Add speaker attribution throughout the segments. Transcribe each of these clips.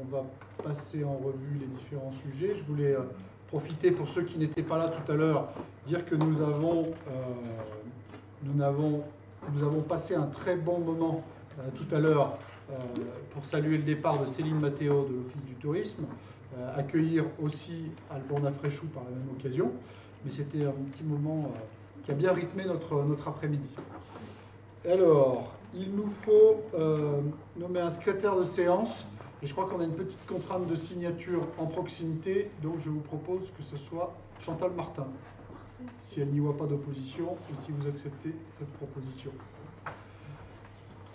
Speaker 1: on va passer en revue les différents sujets. Je voulais euh, profiter pour ceux qui n'étaient pas là tout à l'heure, dire que nous avons, nous avons, nous avons passé un très bon moment tout à l'heure pour saluer le départ de Céline Matteo de l'Office du tourisme, accueillir aussi Albona Fréchou par la même occasion. Mais c'était un petit moment qui a bien rythmé notre, notre après-midi. Alors, il nous faut euh, nommer un secrétaire de séance. Et je crois qu'on a une petite contrainte de signature en proximité. Donc, je vous propose que ce soit Chantal Martin. Si elle n'y voit pas d'opposition et si vous acceptez cette proposition.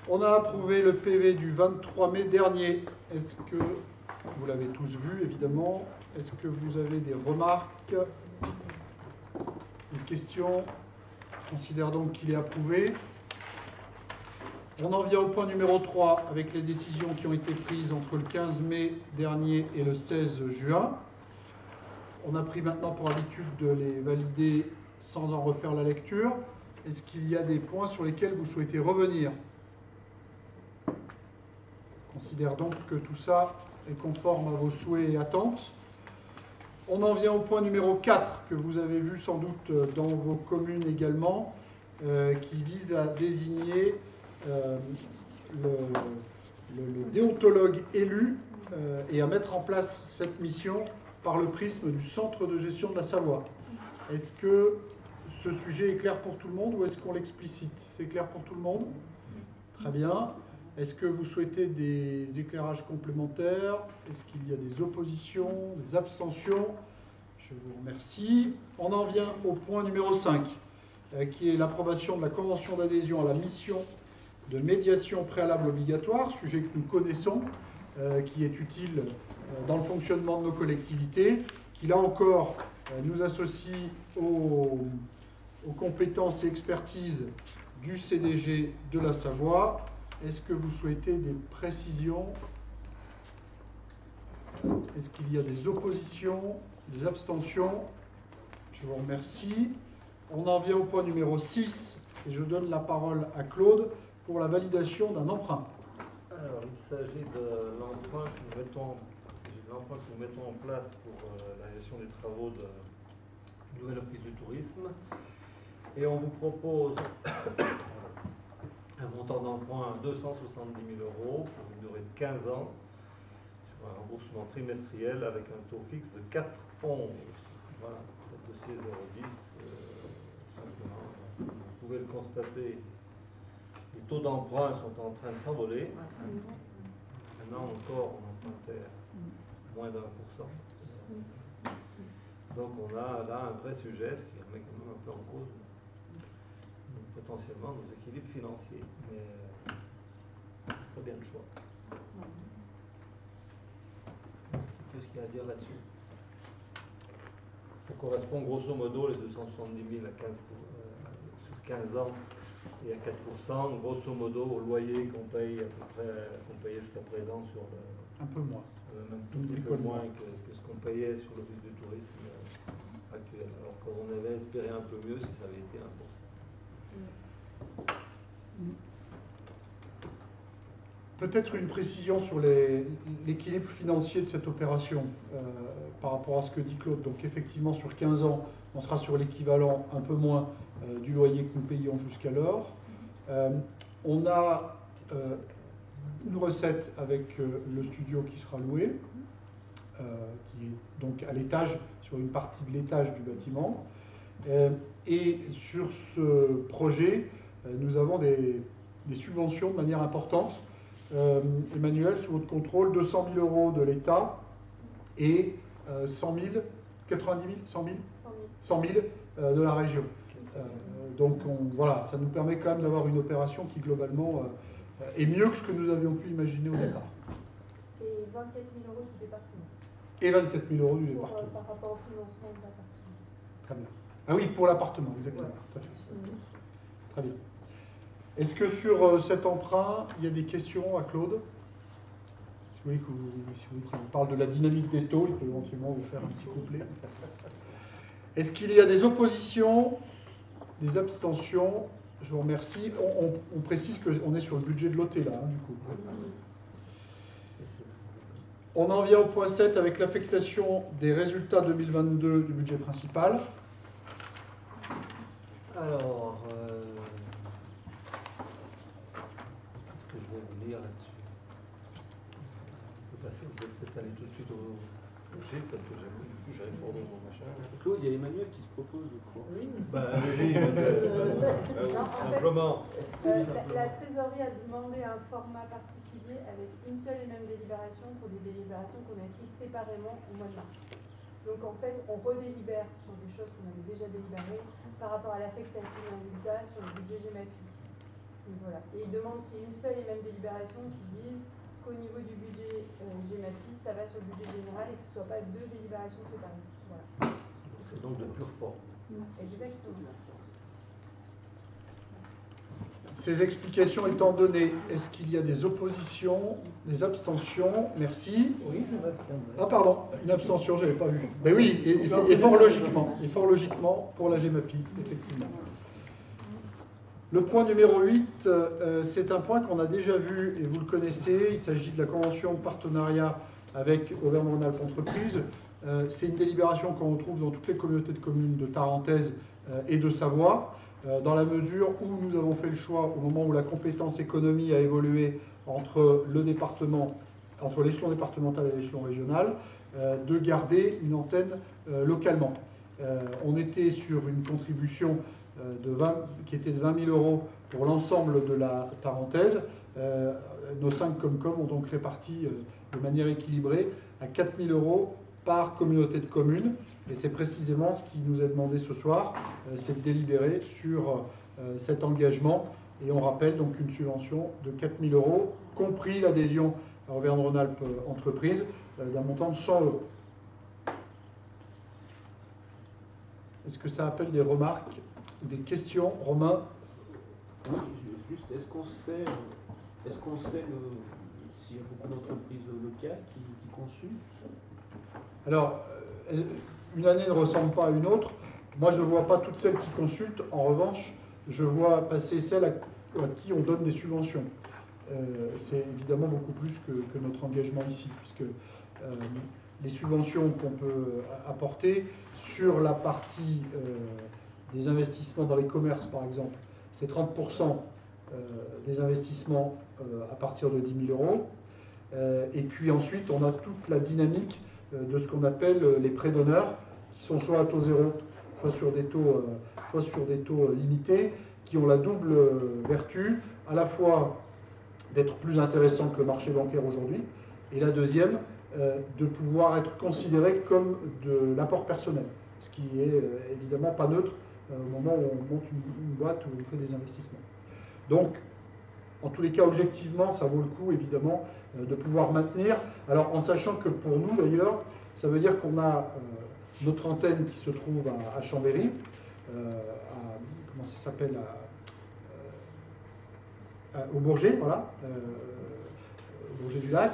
Speaker 1: On a approuvé le PV du 23 mai dernier. Est-ce que vous l'avez tous vu, évidemment? Est-ce que vous avez des remarques? Des questions? Je considère donc qu'il est approuvé. On en vient au point numéro 3 avec les décisions qui ont été prises entre le 15 mai dernier et le 16 juin. On a pris maintenant pour habitude de les valider sans en refaire la lecture. Est-ce qu'il y a des points sur lesquels vous souhaitez revenir? Je considère donc que tout ça est conforme à vos souhaits et attentes. On en vient au point numéro 4 que vous avez vu sans doute dans vos communes également, euh, qui vise à désigner euh, le, déontologue élu euh, et à mettre en place cette mission par le prisme du centre de gestion de la Savoie. Est-ce que ce sujet est clair pour tout le monde ou est-ce qu'on l'explicite? C'est clair pour tout le monde? Très bien. Est-ce que vous souhaitez des éclairages complémentaires? Est-ce qu'il y a des oppositions, des abstentions? Je vous remercie. On en vient au point numéro 5, euh, qui est l'approbation de la convention d'adhésion à la mission de médiation préalable obligatoire, sujet que nous connaissons, euh, qui est utile euh, dans le fonctionnement de nos collectivités, qui là encore euh, nous associe aux, compétences et expertises du CDG de la Savoie. Est-ce que vous souhaitez des précisions? Est-ce qu'il y a des oppositions, des abstentions? Je vous remercie. On en vient au point numéro 6 et je donne la parole à Claude pour la validation d'un emprunt
Speaker 2: Alors, il s'agit de l'emprunt que, nous mettons, que nous mettons en place pour euh, la gestion des travaux de Nouvelle Office du Tourisme. Et on vous propose un montant d'emprunt de 270 000 euros pour une durée de 15 ans sur un remboursement trimestriel avec un taux fixe de 4,11. Voilà, dossier 010. simplement, vous pouvez le constater les taux d'emprunt sont en train de s'envoler. Maintenant encore, on empruntait moins d'un pour cent. Donc on a là un vrai sujet, ce qui remet quand même un peu en cause potentiellement nos équilibres financiers. Mais euh, pas bien le choix. Qu'est-ce qu'il y a à dire là-dessus Ça correspond grosso modo les 270 000 à 15 euh, sur 15 ans et à 4%, grosso modo, au loyer qu'on paye à peu près, qu'on payait jusqu'à présent sur le,
Speaker 1: un peu moins,
Speaker 2: euh, même tout petit peu moins que, ce qu'on payait sur le du tourisme euh, actuel. Alors qu'on avait espéré un peu mieux si ça avait été 1%.
Speaker 1: Peut-être une précision sur l'équilibre financier de cette opération euh, par rapport à ce que dit Claude. Donc effectivement, sur 15 ans, on sera sur l'équivalent un peu moins du loyer que nous payons jusqu'alors. Euh, on a euh, une recette avec le studio qui sera loué, qui est donc à l'étage, sur une partie de l'étage du bâtiment. et sur ce projet, nous avons des, subventions de manière importante. Emmanuel, sous votre contrôle, 200 000 euros de l'État et 100 000, 90 000, 100 000 100 000 de la région. Euh, donc voilà, ça nous permet quand même d'avoir une opération qui globalement euh, est mieux que ce que nous avions pu imaginer au départ.
Speaker 3: Et 24 000 euros du département.
Speaker 1: Et 24 000 euros du
Speaker 3: euh,
Speaker 1: département.
Speaker 3: par rapport au financement de l'appartement.
Speaker 1: Très bien. Ah oui, pour l'appartement, exactement. Très bien. Est-ce que sur cet emprunt, il y a des questions à Claude? Si vous voulez qu'il vous parle de la dynamique des taux, il peut éventuellement vous faire un petit couplet. Est-ce qu'il y a des oppositions des abstentions, je vous remercie. On, précise qu'on est sur le budget de l'OT là, hein, du coup. On en vient au point 7 avec l'affectation des résultats 2022 du budget principal.
Speaker 2: Alors, euh, qu'est-ce que je vais vous lire là-dessus? On peut peut-être aller tout de suite au, au parce que j'avoue, du coup, j'avais fourni mon machin.
Speaker 4: Claude, il y a Emmanuel qui se propose,
Speaker 2: Bah, allez-y, mais, euh,
Speaker 3: Non, en fait,
Speaker 2: simplement.
Speaker 3: La, trésorerie a demandé un format particulier avec une seule et même délibération pour des délibérations qu'on a prises séparément au mois de mars. Donc en fait, on redélibère sur des choses qu'on avait déjà délibérées par rapport à l'affectation d'un résultat sur le budget GEMAPI. Donc voilà. Et il demande qu'il y ait une seule et même délibération qui dise qu'au niveau du budget euh, GEMAPI, ça va sur le budget général et que ce ne soit pas deux délibérations séparées. Voilà.
Speaker 2: C'est donc de pure forme.
Speaker 1: Ces explications étant données, est-ce qu'il y a des oppositions, des abstentions? Merci.
Speaker 2: Oui, je.
Speaker 1: Ah pardon, une abstention, j'avais pas vu. Mais oui, et, et c'est- et fort logiquement, et fort logiquement pour la GEMAPI, effectivement. Le point numéro 8, euh, c'est un point qu'on a déjà vu et vous le connaissez. Il s'agit de la convention de partenariat avec Auvergne-Rhône-Alpes Entreprises. Euh, c'est une délibération qu'on retrouve dans toutes les communautés de communes de Tarentaise euh, et de Savoie, euh, dans la mesure où nous avons fait le choix, au moment où la compétence économie a évolué entre le département, entre l'échelon départemental et l'échelon régional, de garder une antenne localement. On était sur une contribution de 20, qui était de 20 000 euros pour l'ensemble de la Tarentaise. Nos cinq Comcom ont donc réparti de manière équilibrée à 4 000 euros par communauté de communes. Et c'est précisément ce qui nous est demandé ce soir, euh, c'est de délibérer sur euh, cet engagement. Et on rappelle donc une subvention de 4 000 euros, compris l'adhésion à Auvergne-Rhône-Alpes euh, Entreprises, d'un montant de 100 euros. Est-ce que ça appelle des remarques ou des questions Romain?
Speaker 4: Oui, ju- juste, est-ce qu'on sait, est-ce s'il y a beaucoup d'entreprises locales qui, qui consultent?
Speaker 1: Alors, euh, une année ne ressemble pas à une autre. Moi, je ne vois pas toutes celles qui consultent. En revanche, je vois passer celles à, qui on donne des subventions. Euh, c'est évidemment beaucoup plus que, notre engagement ici, puisque euh, les subventions qu'on peut apporter sur la partie des investissements dans les commerces, par exemple, c'est 30% euh, des investissements à partir de 10 000 euros. Et puis ensuite, on a toute la dynamique de ce qu'on appelle euh, les prêts d'honneur, qui sont soit à taux zéro, soit sur des taux, euh, soit sur des taux euh, limités, qui ont la double euh, vertu, à la fois d'être plus intéressants que le marché bancaire aujourd'hui, et la deuxième, euh, de pouvoir être considéré comme de l'apport personnel, ce qui est euh, évidemment pas neutre euh, au moment où on monte une, boîte ou on fait des investissements. Donc, en tous les cas, objectivement, ça vaut le coup, évidemment, euh, de pouvoir maintenir. Alors, en sachant que pour nous, d'ailleurs, ça veut dire qu'on a euh, notre antenne qui se trouve à, Chambéry, euh, à, comment ça s'appelle, euh, au Bourget, voilà, euh, au Bourget du Lac.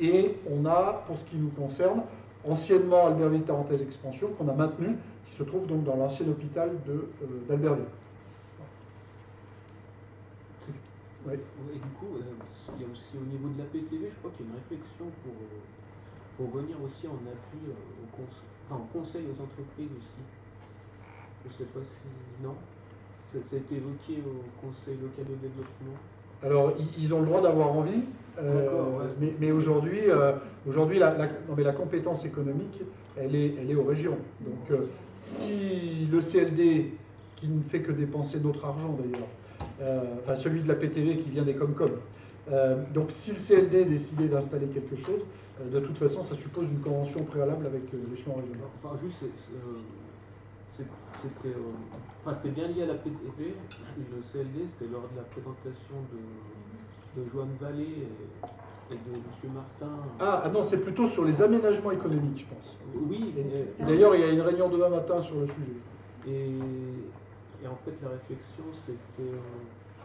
Speaker 1: Et on a, pour ce qui nous concerne, anciennement Albertville Tarentaise Expansion, qu'on a maintenu, qui se trouve donc dans l'ancien hôpital euh, d'Albertville.
Speaker 4: Et du coup, euh, il y a aussi au niveau de la PTV, je crois qu'il y a une réflexion pour, euh, pour venir aussi en appui euh, au conseil, enfin, au conseil aux entreprises aussi. Je ne sais pas si. Non Ça ça a été évoqué au conseil local de développement.
Speaker 1: Alors, ils- ont le droit d'avoir envie, euh,
Speaker 4: ouais.
Speaker 1: mais, mais aujourd'hui, euh, la, la- non, mais la compétence économique, elle est, elle est aux régions. Donc, euh, si le CLD, qui ne fait que dépenser notre argent d'ailleurs, enfin celui de la PTV qui vient des Comcom, euh, donc si le CLD décidait d'installer quelque chose, euh, de toute façon, ça suppose une convention préalable avec euh, l'échelon régional.
Speaker 4: Enfin, juste, euh, c'était euh, enfin, bien lié à la PTV. Le CLD, c'était lors de la présentation de, de Joanne Vallée et, et de M. Martin.
Speaker 1: Ah, ah non, c'est plutôt sur les aménagements économiques, je pense.
Speaker 4: Oui,
Speaker 1: d'ailleurs, il y a une réunion demain matin sur le sujet.
Speaker 4: Et, et en fait, la réflexion, c'était euh,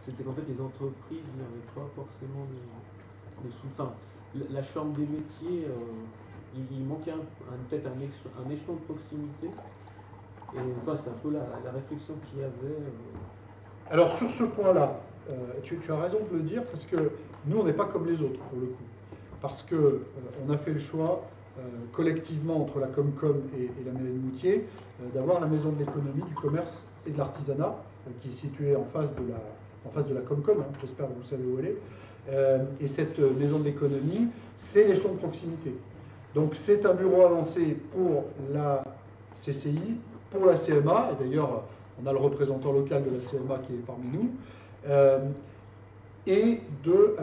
Speaker 4: c'était qu'en fait, les entreprises n'avaient pas forcément de, de la, chambre des métiers, euh, il, manquait peut-être un, éche- un échelon de proximité. Et enfin, c'était un peu la, réflexion qu'il y avait. euh.
Speaker 1: Alors sur ce point-là, tu, tu as raison de le dire parce que nous, on n'est pas comme les autres pour le coup. parce qu'on on a fait le choix collectivement entre la Comcom et, la mairie de Moutier d'avoir la maison de l'économie, du commerce et de l'artisanat, qui est située en face de la, en face de la Comcom, hein, j'espère que vous savez où elle est. et cette maison de l'économie, c'est l'échelon de proximité. Donc c'est un bureau avancé pour la CCI, pour la CMA, et d'ailleurs on a le représentant local de la CMA qui est parmi nous, euh, et de,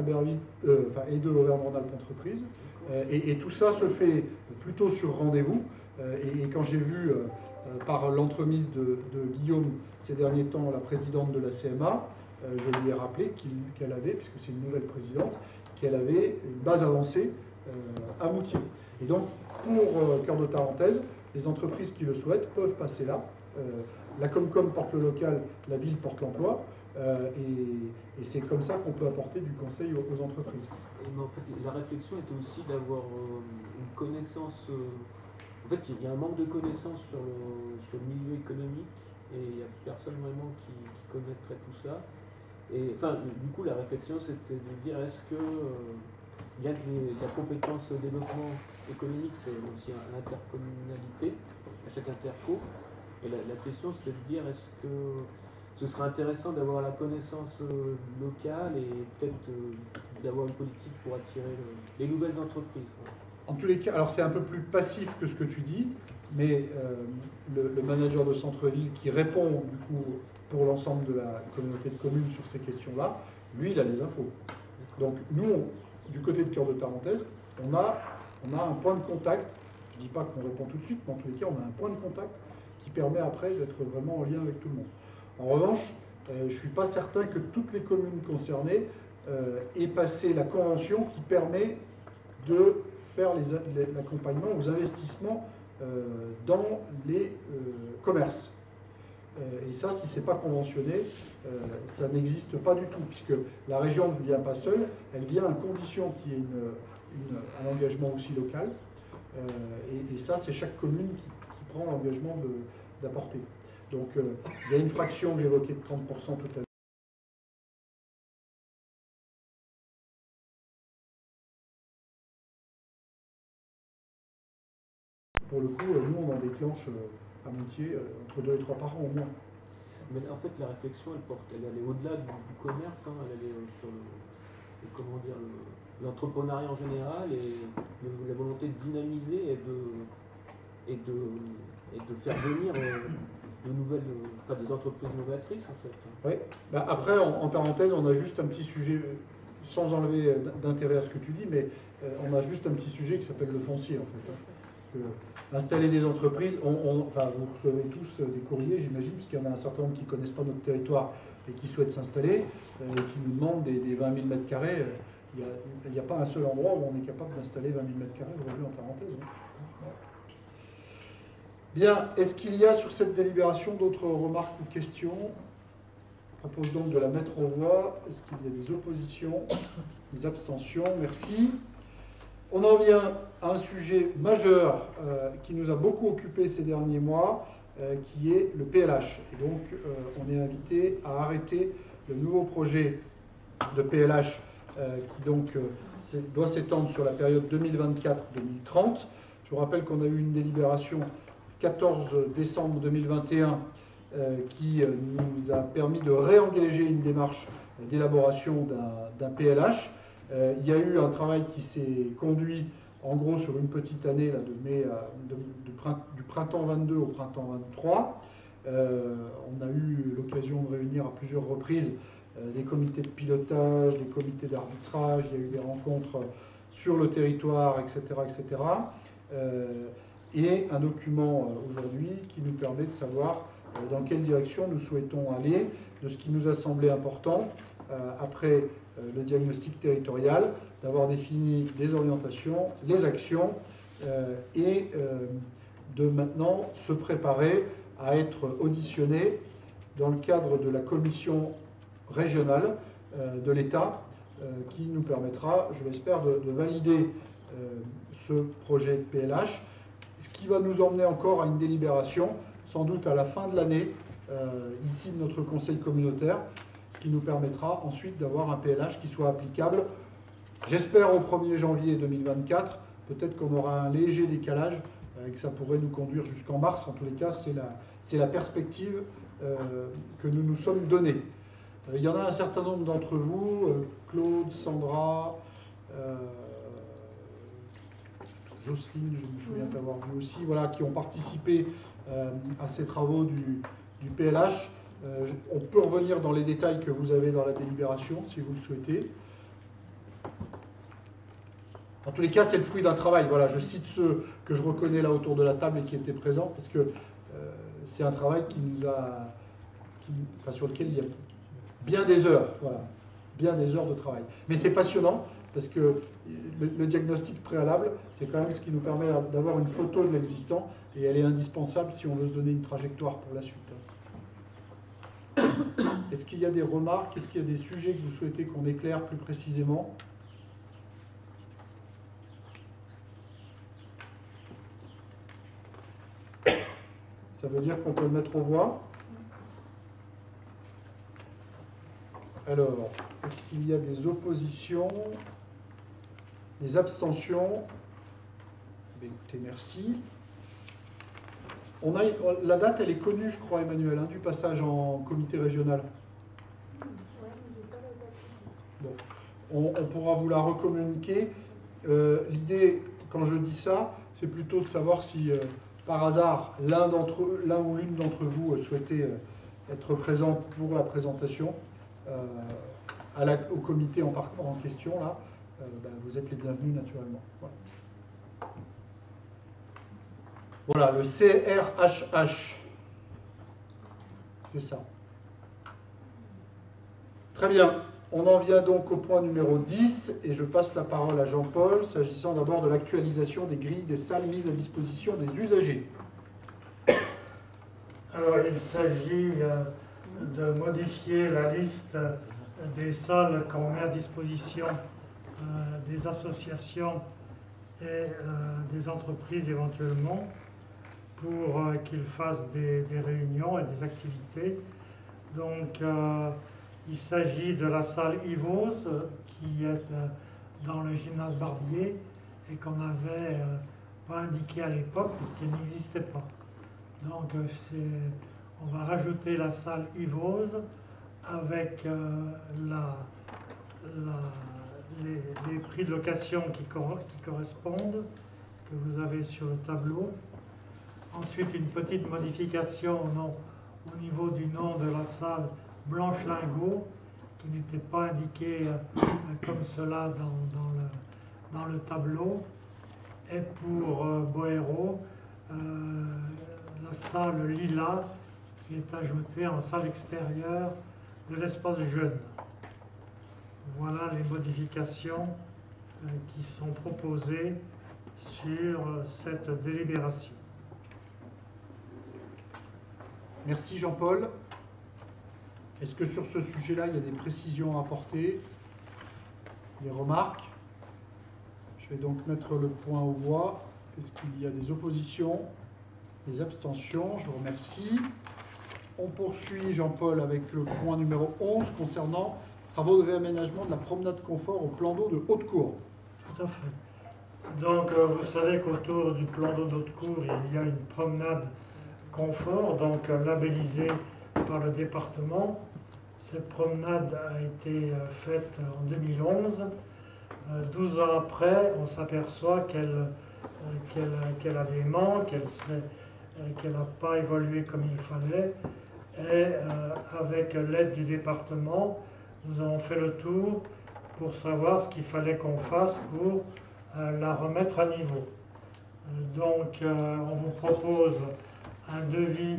Speaker 1: euh, et de Auvergne-Rhône-Alpes Entreprise. Euh, et, tout ça se fait plutôt sur rendez-vous. Et, quand j'ai vu par l'entremise de, Guillaume ces derniers temps la présidente de la CMA, je lui ai rappelé qu'elle avait, puisque c'est une nouvelle présidente, qu'elle avait une base avancée à Moutier. Et donc, pour Cœur de Tarentaise, les entreprises qui le souhaitent peuvent passer là. Euh, la Comcom porte le local, la ville porte l'emploi, euh, et, c'est comme ça qu'on peut apporter du conseil aux, entreprises.
Speaker 4: la réflexion était aussi d'avoir euh, une connaissance. En fait, il y a un manque de connaissances sur le, milieu économique, et il n'y a personne vraiment qui, connaîtrait tout ça. Et enfin, du coup, la réflexion, c'était de dire est-ce que il y a la compétence développement économique, c'est aussi l'intercommunalité à chaque interco. Et la, question, c'est de dire est-ce que ce serait intéressant d'avoir la connaissance euh, locale et peut-être euh, d'avoir une politique pour attirer les nouvelles entreprises.
Speaker 1: En tous les cas, alors c'est un peu plus passif que ce que tu dis, mais euh, le, manager de centre-ville qui répond du coup pour l'ensemble de la communauté de communes sur ces questions-là, lui, il a les infos. Donc nous, du côté de Cœur de Tarentaise, on a, on a un point de contact. Je ne dis pas qu'on répond tout de suite, mais en tous les cas, on a un point de contact qui permet après d'être vraiment en lien avec tout le monde. En revanche, euh, je ne suis pas certain que toutes les communes concernées euh, aient passé la convention qui permet de l'accompagnement aux investissements euh, dans les commerces. et ça, si ce n'est pas conventionné, euh, ça n'existe pas du tout, puisque la région ne vient pas seule, elle vient à condition qu'il y ait un engagement aussi local. Euh, et, ça, c'est chaque commune qui, prend l'engagement d'apporter. Donc, euh, il y a une fraction que j'évoquais de 30% tout à l'heure. Pour le coup, nous, on en déclenche à Moutier entre 2 et 3 par an au moins.
Speaker 4: Mais en fait, la réflexion, elle porte, elle, est au-delà du, commerce, hein, elle est euh, sur comment dire, l'entrepreneuriat en général et la volonté de dynamiser et de, et de, et de faire venir euh, de nouvelles, enfin, des entreprises novatrices en fait.
Speaker 1: Oui. Bah, après, en, parenthèse, on a juste un petit sujet, sans enlever d'intérêt à ce que tu dis, mais euh, on a juste un petit sujet qui s'appelle le foncier en fait. Installer des entreprises, enfin, vous recevez tous des courriers, j'imagine, puisqu'il y en a un certain nombre qui ne connaissent pas notre territoire et qui souhaitent s'installer, euh, et qui nous demandent des, 20 000 mètres carrés. Il n'y a, pas un seul endroit où on est capable d'installer 20 000 mètres carrés aujourd'hui en parenthèse. Hein. Bien, est-ce qu'il y a sur cette délibération d'autres remarques ou questions? Je propose donc de la mettre aux voix. Est-ce qu'il y a des oppositions, des abstentions? Merci. On en vient à un sujet majeur euh, qui nous a beaucoup occupé ces derniers mois, euh, qui est le PLH. Donc, euh, on est invité à arrêter le nouveau projet de PLH qui doit s'étendre sur la période 2024-2030. Je vous rappelle qu'on a eu une délibération 14 décembre 2021 qui nous a permis de réengager une démarche d'élaboration d'un PLH. Euh, il y a eu un travail qui s'est conduit en gros sur une petite année là, de mai, du printemps 22 au printemps 23. Euh, on a eu l'occasion de réunir à plusieurs reprises euh, des comités de pilotage, des comités d'arbitrage, il y a eu des rencontres sur le territoire, etc. etc. et un document aujourd'hui qui nous permet de savoir dans quelle direction nous souhaitons aller, de ce qui nous a semblé important après le diagnostic territorial, d'avoir défini les orientations, les actions euh, et euh, de maintenant se préparer à être auditionné dans le cadre de la commission régionale de l'État qui nous permettra, je l'espère, de, valider ce projet de PLH, ce qui va nous emmener encore à une délibération, sans doute à la fin de l'année, ici de notre conseil communautaire, ce qui nous permettra ensuite d'avoir un PLH qui soit applicable J'espère au 1er janvier 2024. Peut-être qu'on aura un léger décalage et que ça pourrait nous conduire jusqu'en mars. En tous les cas, c'est la, perspective que nous nous sommes donnée. il y en a un certain nombre d'entre vous, Claude, Sandra, Jocelyne, je me souviens d'avoir vu aussi, voilà, qui ont participé euh, à ces travaux du, PLH. Euh, on peut revenir dans les détails que vous avez dans la délibération, si vous le souhaitez. En tous les cas, c'est le fruit d'un travail. Voilà, je cite ceux que je reconnais là autour de la table et qui étaient présents, parce que euh, c'est un travail qui nous a, sur lequel il y a bien des heures, bien des heures de travail. Mais c'est passionnant parce que le, diagnostic préalable, c'est quand même ce qui nous permet d'avoir une photo de l'existant, et elle est indispensable si on veut se donner une trajectoire pour la suite. Est-ce qu'il y a des remarques? Est-ce qu'il y a des sujets que vous souhaitez qu'on éclaire plus précisément? Ça veut dire qu'on peut le mettre aux voix? Alors, est-ce qu'il y a des oppositions? Les abstentions, eh écoutez, merci. On a, la date, elle est connue, je crois, Emmanuel, hein, du passage en comité régional. Bon. On, pourra vous la recommuniquer. Euh, l'idée, quand je dis ça, c'est plutôt de savoir si, euh, par hasard, l'un ou l'une d'entre vous euh, souhaitait être présent pour la présentation au comité en, en question, là. Ben, vous êtes les bienvenus naturellement. Voilà, le CRHH. C'est ça. Très bien. On en vient donc au point numéro 10 et je passe la parole à Jean-Paul s'agissant d'abord de l'actualisation des grilles des salles mises à disposition des usagers.
Speaker 5: Alors il s'agit euh, de modifier la liste des salles qu'on met à disposition euh, des associations et euh, des entreprises éventuellement pour euh, qu'ils fassent des, réunions et des activités. Donc il s'agit de la salle Ivos qui est dans le gymnase Barbier et qu'on n'avait pas indiqué à l'époque parce qu'elle n'existait pas. Donc on va rajouter la salle Ivos avec les, prix de location qui, correspondent, que vous avez sur le tableau. Ensuite, une petite modification au, niveau du nom de la salle Blanche Lingot, qui n'était pas indiqué euh, comme cela dans, le, tableau. Et pour euh, Boero, euh, la salle Lila, qui est ajoutée en salle extérieure de l'espace jeune. Voilà les modifications qui sont proposées sur cette délibération.
Speaker 1: Merci Jean-Paul. Est-ce que sur ce sujet-là, il y a des précisions à apporter Des remarques? Je vais donc mettre le point aux voix. Est-ce qu'il y a des oppositions Des abstentions? Je vous remercie. On poursuit, Jean-Paul, avec le point numéro 11 concernant travaux de réaménagement de la promenade confort au plan d'eau de Haute-Cour.
Speaker 5: Tout à fait. Donc, euh, vous savez qu'autour du plan d'eau de Haute-Cour, il y a une promenade confort, donc euh, labellisée par le département. Cette promenade a été euh, faite en 2011. 12 ans après, on s'aperçoit qu'elle qu'elle a des manques, qu'elle n'a pas évolué comme il fallait. Et avec l'aide du département, nous avons fait le tour pour savoir ce qu'il fallait qu'on fasse pour euh, la remettre à niveau. Euh, donc, euh, on vous propose un devis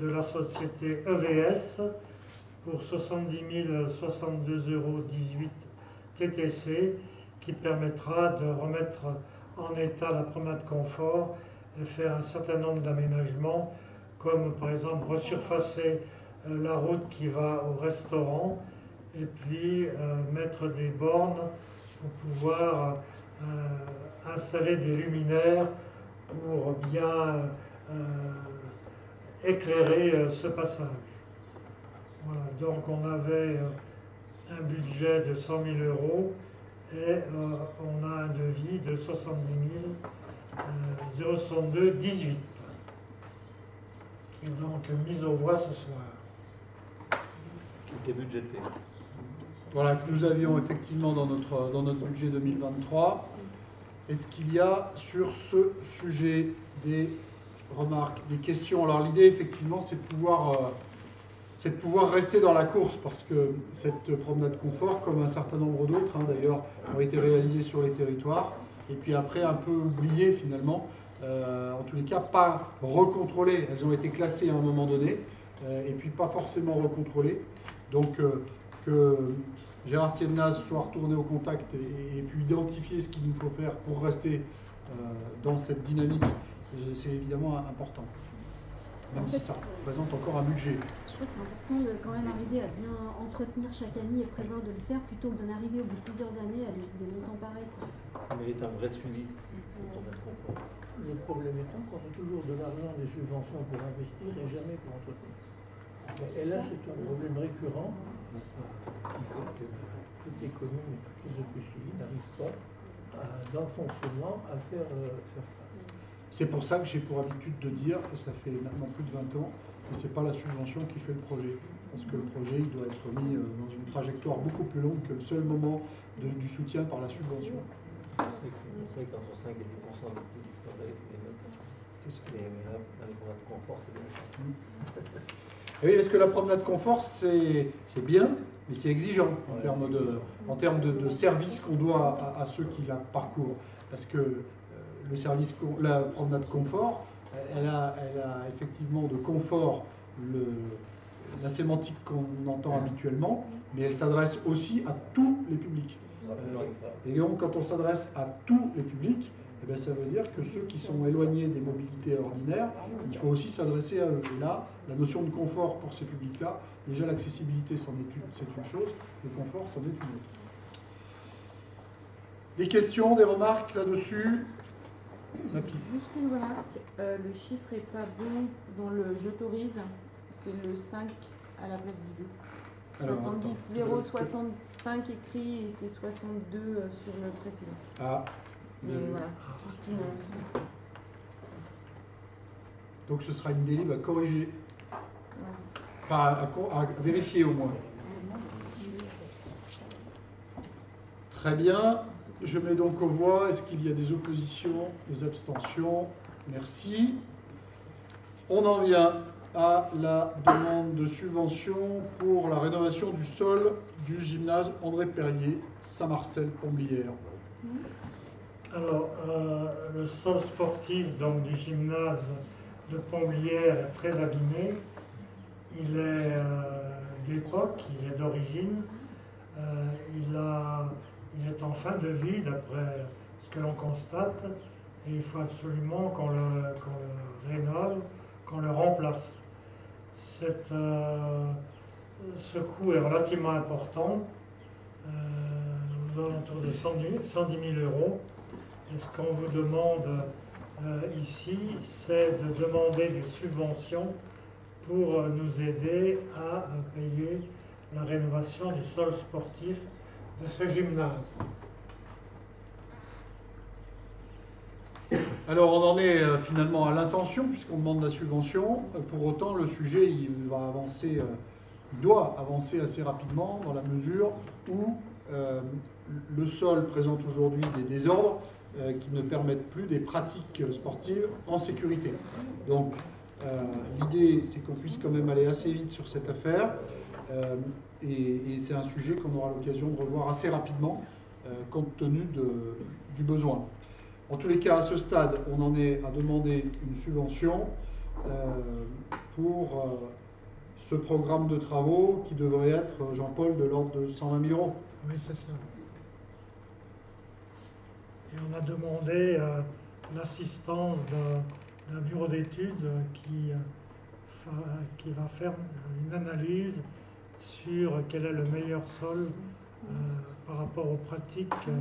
Speaker 5: de la société EVS pour 70 062,18 euros TTC qui permettra de remettre en état la promenade confort et faire un certain nombre d'aménagements comme par exemple resurfacer la route qui va au restaurant, et puis euh, mettre des bornes pour pouvoir euh, installer des luminaires pour bien euh, éclairer ce passage. Voilà, donc on avait un budget de 100 000 euros et euh, on a un devis de 70 000 062 18 qui est donc mise aux voix ce soir.
Speaker 2: Qui est budgété.
Speaker 1: Voilà, que nous avions effectivement dans notre, dans notre budget 2023. Est-ce qu'il y a sur ce sujet des remarques, des questions Alors l'idée effectivement c'est de pouvoir... euh, de pouvoir rester dans la course parce que cette promenade confort, comme un certain nombre d'autres hein, d'ailleurs, ont été réalisées sur les territoires et puis après un peu oubliées finalement, Euh, en tous les cas pas recontrôlées. Elles ont été classées à un moment donné euh, et puis pas forcément recontrôlées. Donc que Gérard Thiennas soit retourné au contact et, et puis identifier ce qu'il nous faut faire pour rester dans cette dynamique, euh, c'est évidemment important. Même si ça représente encore un budget.
Speaker 6: Je crois que c'est important de quand même arriver à bien entretenir chaque année et prévoir de le faire plutôt que d'en arriver au bout de plusieurs années à des, des montants pareils.
Speaker 2: Ça, mérite un vrai suivi.
Speaker 7: Le problème étant qu'on a toujours de l'argent, des subventions pour investir et jamais pour entretenir. Et là, c'est un problème récurrent qui fait que toutes les communes et toutes les EPCI n'arrivent pas, à- dans le fonctionnement, à faire, euh, faire ça.
Speaker 1: C'est pour ça que j'ai pour habitude de dire, que ça fait maintenant plus de 20 ans, que ce n'est pas la subvention qui fait le projet. Parce que le projet, il doit être mis euh, dans une trajectoire beaucoup plus longue que le seul moment de- du soutien par la subvention.
Speaker 2: On sait que- on sait qu'entre 5 et 10 du budget est les notes.
Speaker 1: C'est ça.
Speaker 2: Mais là, dans les promenades confort, c'est bien ça.
Speaker 1: Et oui, parce que la promenade confort, c'est bien, mais c'est exigeant en
Speaker 2: Ouais,
Speaker 1: termes de,
Speaker 2: exigeant.
Speaker 1: en termes de, de service qu'on doit à, à ceux qui la parcourent. Parce que le service, la promenade confort, euh, elle a, elle a effectivement de confort la sémantique qu'on entend habituellement, mais elle s'adresse aussi à tous les publics.
Speaker 2: Ça.
Speaker 1: Et donc, quand on s'adresse à tous les publics, eh bien, ça veut dire que ceux qui sont éloignés des mobilités ordinaires, il faut aussi s'adresser à eux. Et là, la notion de confort pour ces publics-là, déjà l'accessibilité, c'est une chose, le confort, c'en est une autre. Des questions, des remarques là-dessus?
Speaker 8: Juste une remarque, euh, le chiffre est pas bon dans le j'autorise, c'est le 5 à la place du 2.
Speaker 1: Alors,
Speaker 8: 70
Speaker 1: attends.
Speaker 8: 065 écrit et c'est 62 euh, sur le précédent.
Speaker 1: Ah,
Speaker 8: Mais
Speaker 1: euh,
Speaker 8: voilà, juste une.
Speaker 1: donc ce sera une délib à corriger,
Speaker 8: ouais.
Speaker 1: enfin à, co- à vérifier au moins. Très bien. Je mets donc aux voix. Est-ce qu'il y a des oppositions, des abstentions? Merci. On en vient à la demande de subvention pour la rénovation du sol du gymnase André Perrier, Saint-Marcel-Pomblière.
Speaker 5: Alors, euh, le sol sportif du gymnase de Pomblière est très abîmé. Il est euh, d'époque, il est d'origine. Euh, il, a- il est en fin de vie, d'après ce que l'on constate. Et il faut absolument qu'on le, rénove, qu'on le remplace. Euh, ce coût est relativement important, euh, aux alentours de 110 110 000 euros. Et ce qu'on vous demande euh, ici, c'est de demander des subventions pour nous aider à payer la rénovation du sol sportif
Speaker 1: Alors on en est euh, finalement à l'intention puisqu'on demande la subvention. Euh, Pour autant, le sujet il va avancer, euh, il doit avancer assez rapidement dans la mesure où le sol présente aujourd'hui des désordres qui ne permettent plus des pratiques sportives en sécurité. Donc l'idée c'est qu'on puisse quand même aller assez vite sur cette affaire et, c'est un sujet qu'on aura l'occasion de revoir assez rapidement euh, compte tenu du besoin. En tous les cas, à ce stade, on en est à demander une subvention euh, pour euh, ce programme de travaux qui devrait être, Jean-Paul, de l'ordre de 120 000 euros.
Speaker 5: Oui, c'est ça. Et on a demandé l'assistance d'un- bureau d'études qui, qui va faire une analyse sur quel est le meilleur sol euh, par rapport aux pratiques euh,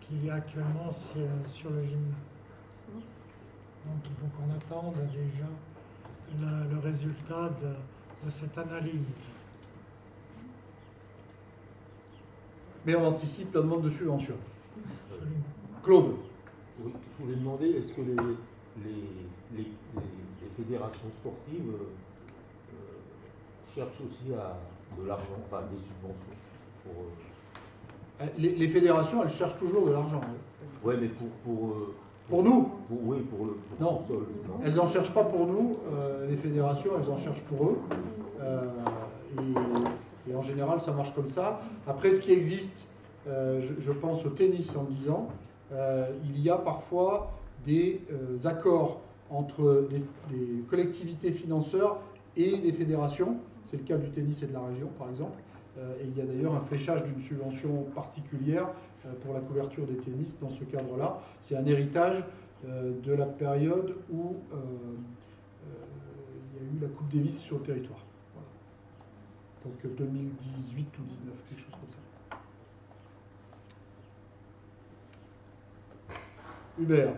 Speaker 5: qu'il y a actuellement sur, sur le gymnase. Donc il faut qu'on attende déjà le, le résultat de- de cette analyse.
Speaker 1: mais on anticipe la demande de subvention.
Speaker 5: Absolument.
Speaker 1: Claude
Speaker 9: Oui, je voulais demander, est-ce que les, les, les, les- les fédérations sportives euh, euh, cherchent aussi à de l'argent, enfin des subventions pour, euh,
Speaker 1: Euh, les, les fédérations, elles cherchent toujours de l'argent.
Speaker 9: Ouais, mais pour pour, euh,
Speaker 1: Pour nous
Speaker 9: pour- oui, pour le pour
Speaker 1: Non.
Speaker 9: sol. non
Speaker 1: Elles n'en cherchent pas pour nous, euh, les fédérations, elles en cherchent pour eux. Et, et en général, ça marche comme ça. Après, ce qui existe, je, je pense au tennis en disant, il y a parfois des accords entre les, les collectivités financeurs et les fédérations. C'est le cas du tennis et de la région, par exemple. Euh, et il y a d'ailleurs un fléchage d'une subvention particulière euh, pour la couverture des tennis dans ce cadre-là. C'est un héritage euh, de la période où il y a eu la Coupe Davis sur le territoire. Donc euh, 2018 ou 19, quelque chose comme ça. Hubert,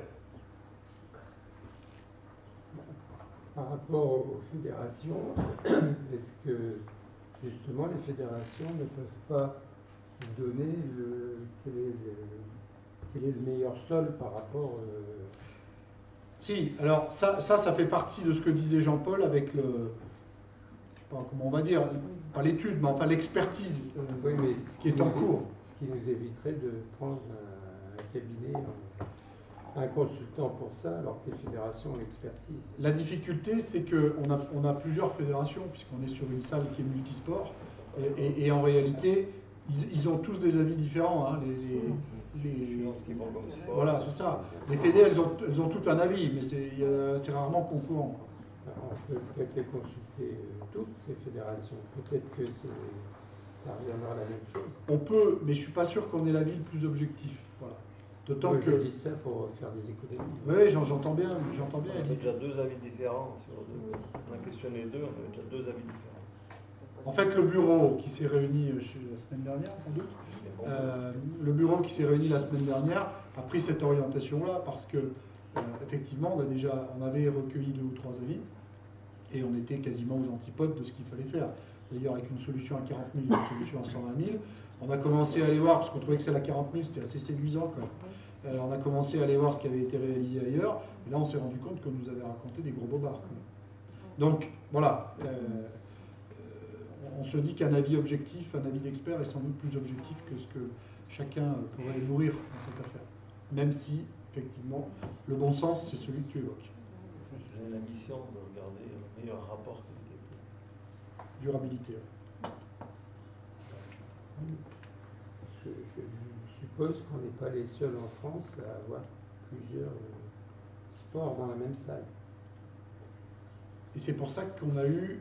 Speaker 10: Par rapport aux fédérations, est-ce que justement les fédérations ne peuvent pas donner le, quel, est le, quel est le meilleur sol par rapport euh,
Speaker 1: si, alors ça, ça, ça fait partie de ce que disait Jean-Paul avec le, je sais pas comment on va dire, pas l'étude, mais enfin l'expertise euh,
Speaker 10: oui, mais ce
Speaker 1: qui est en cours.
Speaker 10: Ce qui nous éviterait de prendre un, un cabinet, un, un consultant pour ça, alors que les fédérations ont l'expertise.
Speaker 1: La difficulté, c'est qu'on a, on a plusieurs fédérations, puisqu'on est sur une salle qui est multisport, et, et- et en réalité, ils, ils ont tous des avis différents. hein, les- les- les- voilà, c'est ça. Les fédés, elles ont, elles ont tout un avis, mais c'est rarement concurrent.
Speaker 10: on peut peut-être les consulter euh, toutes ces fédérations. Peut-être que c'est- ça reviendra à la même chose.
Speaker 1: On peut, mais je suis pas sûr qu'on ait l'avis le plus objectif. D'autant que.
Speaker 10: je dis ça pour faire des économies.
Speaker 1: Oui, j'en- j'entends bien, j'entends bien.
Speaker 2: On avait déjà deux avis différents sur deux. On a questionné deux, on avait déjà deux avis différents.
Speaker 1: En fait, le bureau qui s'est réuni euh, la semaine dernière, sans doute, Euh, le bureau qui s'est réuni la semaine dernière a pris cette orientation-là parce que euh, effectivement, on, a déjà, on avait recueilli deux ou trois avis et on était quasiment aux antipodes de ce qu'il fallait faire. D'ailleurs, avec une solution à 40 000 et une solution à 120 000, on a commencé à aller voir, parce qu'on trouvait que celle à 40 000, c'était assez séduisant. Quoi. Euh, on a commencé à aller voir ce qui avait été réalisé ailleurs, et là, on s'est rendu compte qu'on nous avait raconté des gros bobards. quoi. Donc, voilà. euh, euh, on se dit qu'un avis objectif, un avis d'expert est sans doute plus objectif que ce que chacun pourrait nourrir dans cette affaire. Même si, effectivement, le bon sens, c'est celui que tu évoques.
Speaker 2: J'ai la mission de regarder le meilleur rapport qualité-prix.
Speaker 1: Durabilité. ouais.
Speaker 10: Je, je suppose qu'on n'est pas les seuls en France à avoir plusieurs euh, sports dans la même salle.
Speaker 1: Et c'est pour ça qu'on a eu,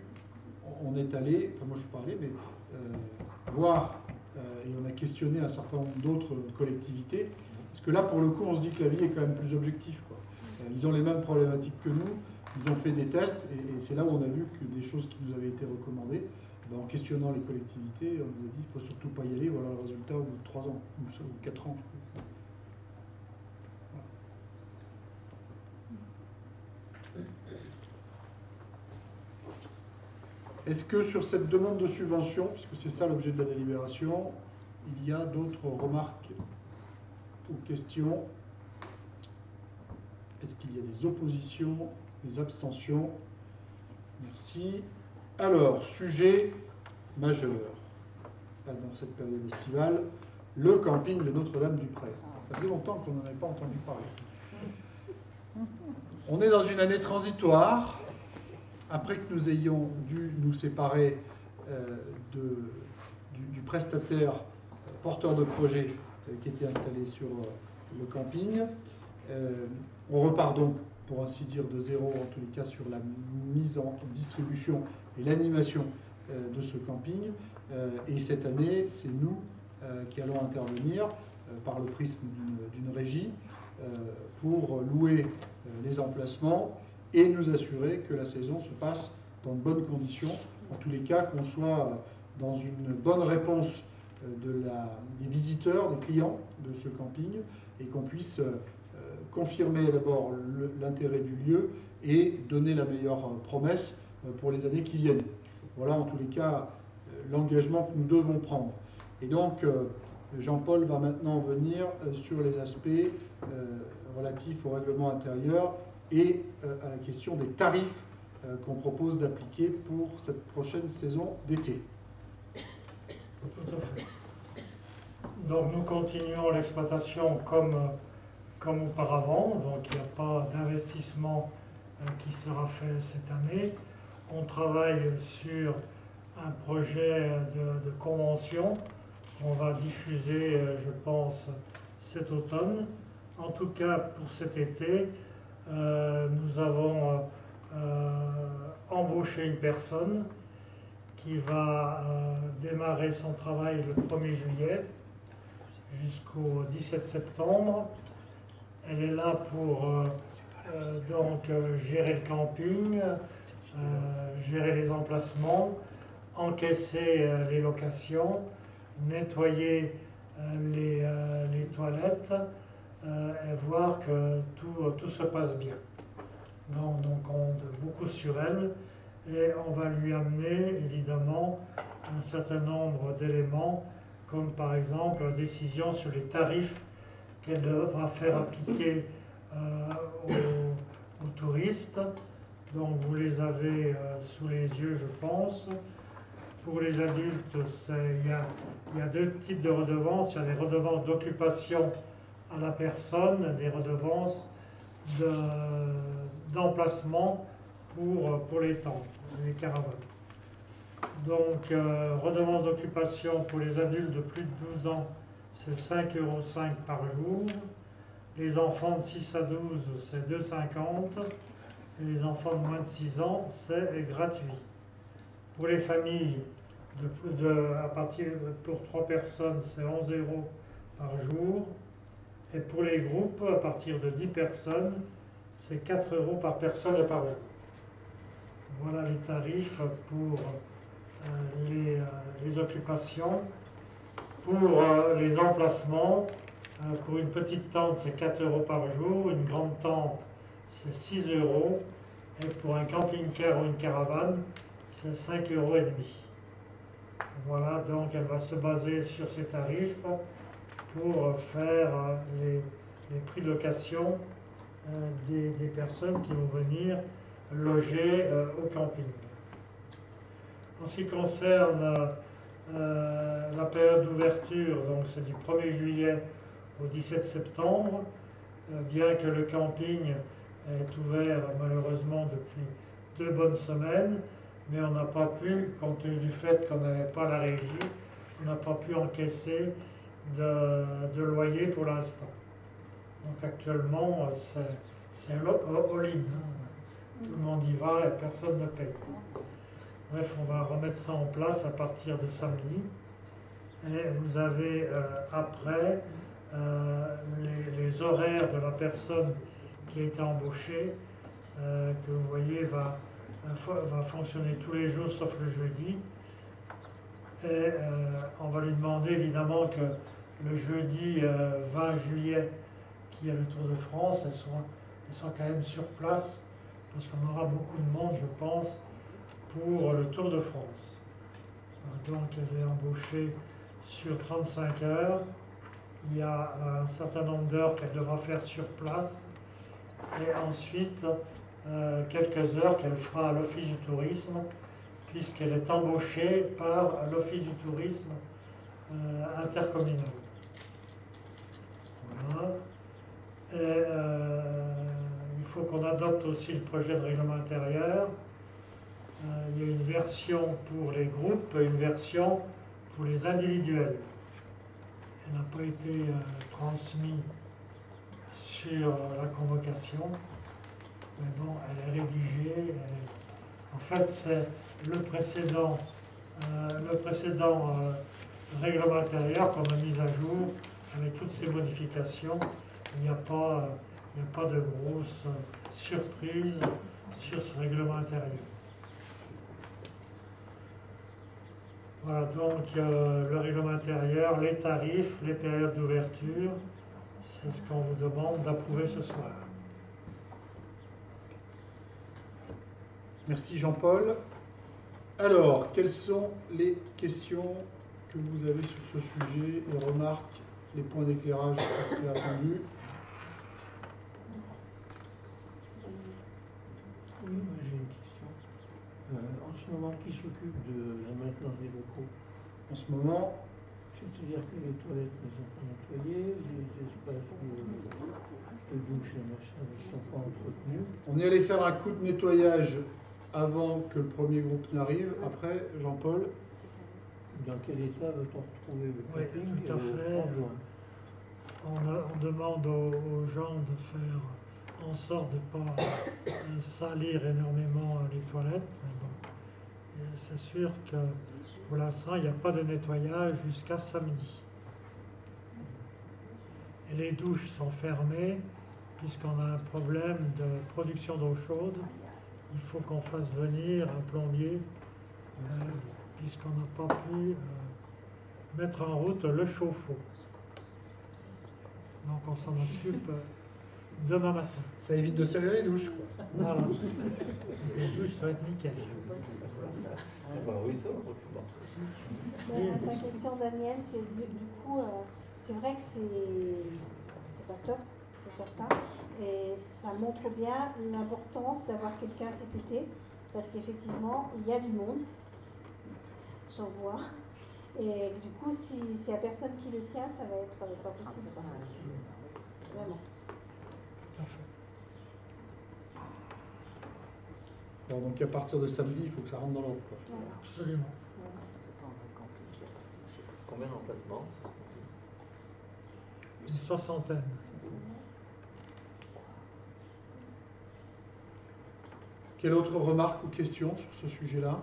Speaker 1: on est allé, enfin moi je suis pas allé, mais euh, voir, euh, et on a questionné un certain nombre d'autres collectivités, parce que là pour le coup on se dit que la vie est quand même plus objective. Ils ont les mêmes problématiques que nous, ils ont fait des tests, et c'est là où on a vu que des choses qui nous avaient été recommandées, ben, en questionnant les collectivités, on nous a dit qu'il ne faut surtout pas y aller, voilà le résultat au bout de 3 ans, ou, ça, ou 4 ans. je crois. Est-ce que sur cette demande de subvention, puisque c'est ça l'objet de la délibération, il y a d'autres remarques ou questions? Est-ce qu'il y a des oppositions, des abstentions? Merci. Alors, sujet majeur dans cette période estivale, le camping de Notre-Dame-du-Pré. Ça faisait longtemps qu'on n'en avait pas entendu parler. On est dans une année transitoire après que nous ayons dû nous séparer euh, du, prestataire euh, porteur de projet euh, qui était installé sur le camping, on repart donc, pour ainsi dire, de zéro, en tous les cas, sur la mise en distribution l'animation euh, de ce camping. Euh, et cette année, c'est nous euh, qui allons intervenir par le prisme d'une- régie pour louer les emplacements et nous assurer que la saison se passe dans de bonnes conditions, en tous les cas qu'on soit dans une bonne réponse des visiteurs, des clients de ce camping, et qu'on puisse confirmer d'abord l'intérêt du lieu et donner la meilleure promesse pour les années qui viennent. Voilà en tous les cas euh, l'engagement que nous devons prendre. Et donc, euh, Jean-Paul va maintenant venir euh, sur les aspects euh, relatifs au règlement intérieur et euh, à la question des tarifs euh, qu'on propose d'appliquer pour cette prochaine saison d'été.
Speaker 5: Tout à fait. Donc nous continuons l'exploitation comme, euh, comme auparavant, donc il n'y a pas d'investissement euh, qui sera fait cette année. On travaille sur un projet de, convention qu'on va diffuser, euh, je pense, cet automne. En tout cas, pour cet été, euh, nous avons euh, embauché une personne qui va démarrer son travail le 1er juillet jusqu'au 17 septembre. Elle est là pour donc gérer le camping, gérer les emplacements, encaisser euh, les locations, nettoyer euh, les, euh, toilettes euh, et voir que tout, se passe bien. Donc, on compte beaucoup sur elle et on va lui amener évidemment un certain nombre d'éléments comme par exemple la décision sur les tarifs qu'elle devra faire appliquer euh, aux touristes. Donc vous les avez euh, sous les yeux, je pense. Pour les adultes, il y a, deux types de redevances. Il y a les redevances d'occupation à la personne, des redevances de- d'emplacement pour, pour les tentes, les caravanes. Donc, euh, redevance d'occupation pour les adultes de plus de 12 ans, c'est 5,5 euros par jour. Les enfants de 6 à 12, c'est 2,50. Les enfants de moins de 6 ans, c'est gratuit. Pour les familles, à partir pour 3 personnes, c'est 11 euros par jour. Et pour les groupes, à partir de 10 personnes, c'est 4 euros par personne et par jour. Voilà les tarifs pour euh, les, euh, les occupations. Pour euh, les emplacements, pour une petite tente, c'est 4 euros par jour. Une grande tente, c'est 6 euros. Et pour un camping-car ou une caravane, c'est 5 euros et demi. Voilà, donc elle va se baser sur ces tarifs pour faire euh, les, prix de location euh, des, personnes qui vont venir loger euh, au camping. En ce qui concerne la période d'ouverture, donc c'est du 1er juillet au 17 septembre, bien que le camping est ouvert malheureusement depuis deux bonnes semaines, mais on n'a pas pu, compte tenu du fait qu'on n'avait pas la régie, on n'a pas pu encaisser de, loyer pour l'instant. Donc actuellement, c'est c'est all- all-in. hein. Tout le monde y va et personne ne paye. Bref, on va remettre ça en place à partir de samedi. Et vous avez euh, après euh, les horaires de la personne qui a été embauchée, euh, que vous voyez va, va fo- va fonctionner tous les jours sauf le jeudi. Et euh, on va lui demander évidemment que le jeudi euh, 20 juillet, qui est le Tour de France, elle soit, quand même sur place, parce qu'on aura beaucoup de monde, je pense, pour le Tour de France. Euh, Donc elle est embauchée sur 35 heures. Il y a un certain nombre d'heures qu'elle devra faire sur place. Et ensuite, euh, quelques heures qu'elle fera à l'Office du tourisme, puisqu'elle est embauchée par l'Office du tourisme euh, intercommunal. Voilà. Et euh, il faut qu'on adopte aussi le projet de règlement intérieur. Il y a une version pour les groupes et une version pour les individuels. Elle n'a pas été transmise sur euh, la convocation, mais bon, elle est rédigée. En fait, c'est le précédent, euh, le précédent euh, règlement intérieur qu'on a mis à jour avec toutes ces modifications. Il n'y a pas, il a pas de grosse surprise sur ce règlement intérieur. Voilà donc le règlement intérieur, les tarifs, les périodes d'ouverture, c'est ce qu'on vous demande d'approuver ce soir.
Speaker 1: Merci Jean-Paul. Alors, quelles sont les questions que vous avez sur ce sujet, les remarques, les points d'éclairage qui attendus
Speaker 7: Oui, moi j'ai une question. Euh, en ce moment, qui s'occupe de la maintenance des locaux?
Speaker 1: En ce moment,
Speaker 7: C'est-à-dire que les toilettes ne sont pas nettoyées, les espaces de, de douche et machin ne sont pas entretenus.
Speaker 1: on est allé faire un coup de nettoyage avant que le premier groupe n'arrive. Après, Jean-Paul,
Speaker 7: Dans quel état va-t-on retrouver le
Speaker 5: Oui,
Speaker 7: camping
Speaker 5: tout à fait. On, a- on demande aux, aux gens de faire en sorte de ne pas salir énormément les toilettes. Mais bon, c'est sûr que pour l'instant, il n'y a pas de nettoyage jusqu'à samedi. Les douches sont fermées puisqu'on a un problème de production d'eau chaude. Il faut qu'on fasse venir un plombier euh, puisqu'on n'a pas pu euh, mettre en route le chauffe-eau. Donc on s'en occupe euh, demain matin.
Speaker 1: ça évite de serrer les douches. quoi.
Speaker 5: Voilà. Les douches, ça va être nickel.
Speaker 2: Ah bah oui, ça.
Speaker 11: Mais ta question, Daniel, c'est du, du coup, euh, c'est vrai que c'est c'est pas top, c'est certain. Et ça montre bien l'importance d'avoir quelqu'un cet été, parce qu'effectivement, il y a du monde, j'en vois. Et du coup, si s'il n'y a personne qui le tient, ça va être euh, pas possible. Vraiment.
Speaker 5: Tout à fait.
Speaker 1: Bon, donc à partir de samedi, il faut que ça rentre dans l'ordre.
Speaker 5: Absolument.
Speaker 2: Combien d'emplacements
Speaker 5: Une soixantaine.
Speaker 1: Quelle autre remarque ou question sur ce sujet-là?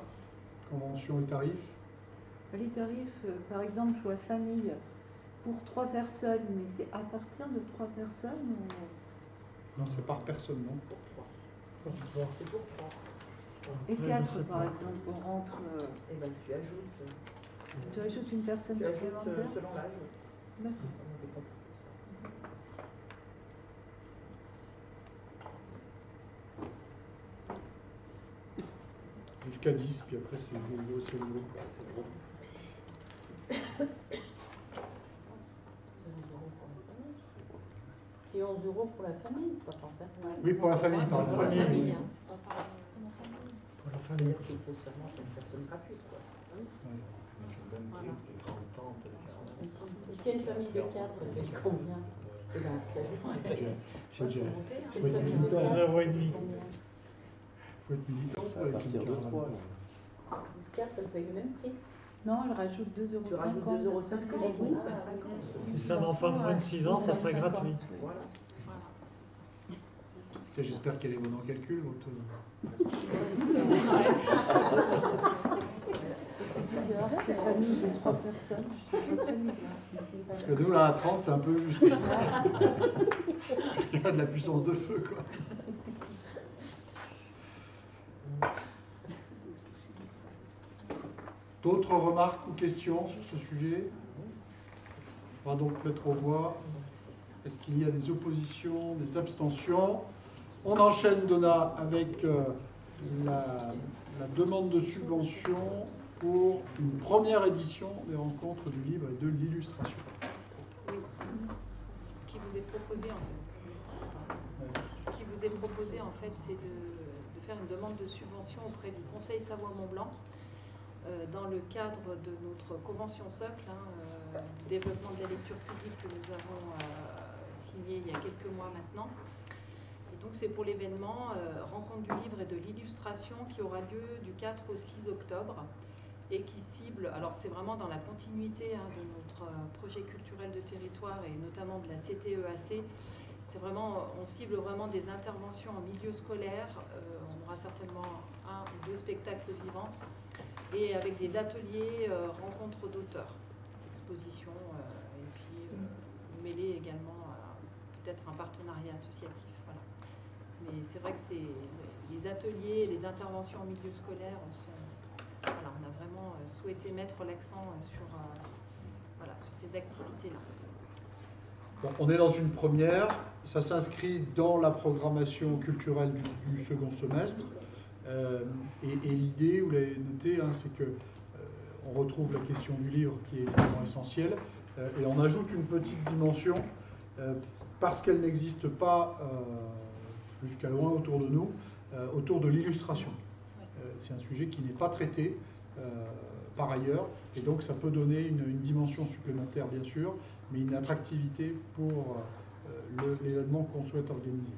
Speaker 1: Convention et tarifs?
Speaker 12: Les tarifs, euh, par exemple, je vois famille pour trois personnes, mais c'est à partir de trois personnes ou...
Speaker 1: Non, c'est par personne, non.
Speaker 7: C'est pour trois.
Speaker 12: Et théâtre, par exemple, on rentre... euh,
Speaker 13: Eh ben, tu ajoutes, euh,
Speaker 12: tu ajoutes une personne
Speaker 13: tu ajoutes euh,
Speaker 12: supplémentaire
Speaker 13: selon l'âge.
Speaker 12: D'accord.
Speaker 1: Jusqu'à 10, puis après c'est nouveau, c'est nouveau.
Speaker 2: C'est gros.
Speaker 13: 11 euros pour la famille. C'est 11 euros pour la famille, c'est pas personne.
Speaker 1: Oui, pour la famille,
Speaker 6: pour la famille, hein, c'est pas pareil.
Speaker 5: Pour la famille.
Speaker 13: C'est-à-dire qu'il faut seulement une personne gratuite, quoi. c'est pas oui.
Speaker 2: C'est le même prix que les grandes tentes, les caravans.
Speaker 13: Et s'il y a une famille de 4, elle paye combien Eh ben, ajoutes
Speaker 1: J'ai déjà- faut
Speaker 13: qu'une
Speaker 1: être
Speaker 13: famille de
Speaker 1: militant.
Speaker 5: 14 euros et demi.
Speaker 1: faut être militant
Speaker 9: C'est
Speaker 1: pour caravane.
Speaker 9: 3.
Speaker 13: 4, elle paye le même prix?
Speaker 12: Non, elle rajoute 2,50 euros.
Speaker 13: Tu rajoutes 2,50 euros.
Speaker 12: Parce que
Speaker 13: les
Speaker 12: les
Speaker 13: oui,
Speaker 12: bons,
Speaker 13: c'est
Speaker 12: euh,
Speaker 13: 50.
Speaker 5: Si c'est un enfant de moins de 6 ans, ça serait gratuit.
Speaker 13: Voilà.
Speaker 1: J'espère qu'elle est bonne en calcul, votre...
Speaker 12: De trois personnes.
Speaker 1: Parce que nous, là, à 30, c'est un peu juste. Il y a de la puissance de feu, quoi. D'autres remarques ou questions sur ce sujet? On va donc mettre aux voix. Est-ce qu'il y a des oppositions, des abstentions? On enchaîne, Donna, avec euh, la, la demande de subvention pour une première édition des rencontres du livre et de l'illustration.
Speaker 14: Oui. Ce qui vous est proposé en fait, ce qui vous est proposé en fait, c'est de, de faire une demande de subvention auprès du Conseil Savoie-Mont-Blanc euh, dans le cadre de notre convention socle hein, euh, du développement de la lecture publique que nous avons euh, signé il y a quelques mois maintenant. Donc c'est pour l'événement euh, Rencontre du livre et de l'illustration qui aura lieu du 4 au 6 octobre et qui cible, alors c'est vraiment dans la continuité hein, de notre euh, projet culturel de territoire et notamment de la CTEAC. C'est vraiment, on cible vraiment des interventions en milieu scolaire. Euh, on aura certainement un ou deux spectacles vivants et avec des ateliers, euh, rencontres d'auteurs, expositions et puis euh, mêler également peut-être un partenariat associatif. Mais c'est vrai que les ateliers, les interventions en milieu scolaire on a vraiment euh, souhaité mettre l'accent euh, sur, euh, sur ces activités-là.
Speaker 1: On est dans une première, ça s'inscrit dans la programmation culturelle du, second semestre. Et et l'idée, vous l'avez noté, hein, c'est que euh, on retrouve la question du livre qui est évidemment essentielle. Et on ajoute une petite dimension parce qu'elle n'existe pas jusqu'à loin autour de nous, autour de l'illustration. C'est un sujet qui n'est pas traité par ailleurs, et donc ça peut donner une, une, dimension supplémentaire bien sûr, mais une attractivité pour l'événement qu'on souhaite organiser.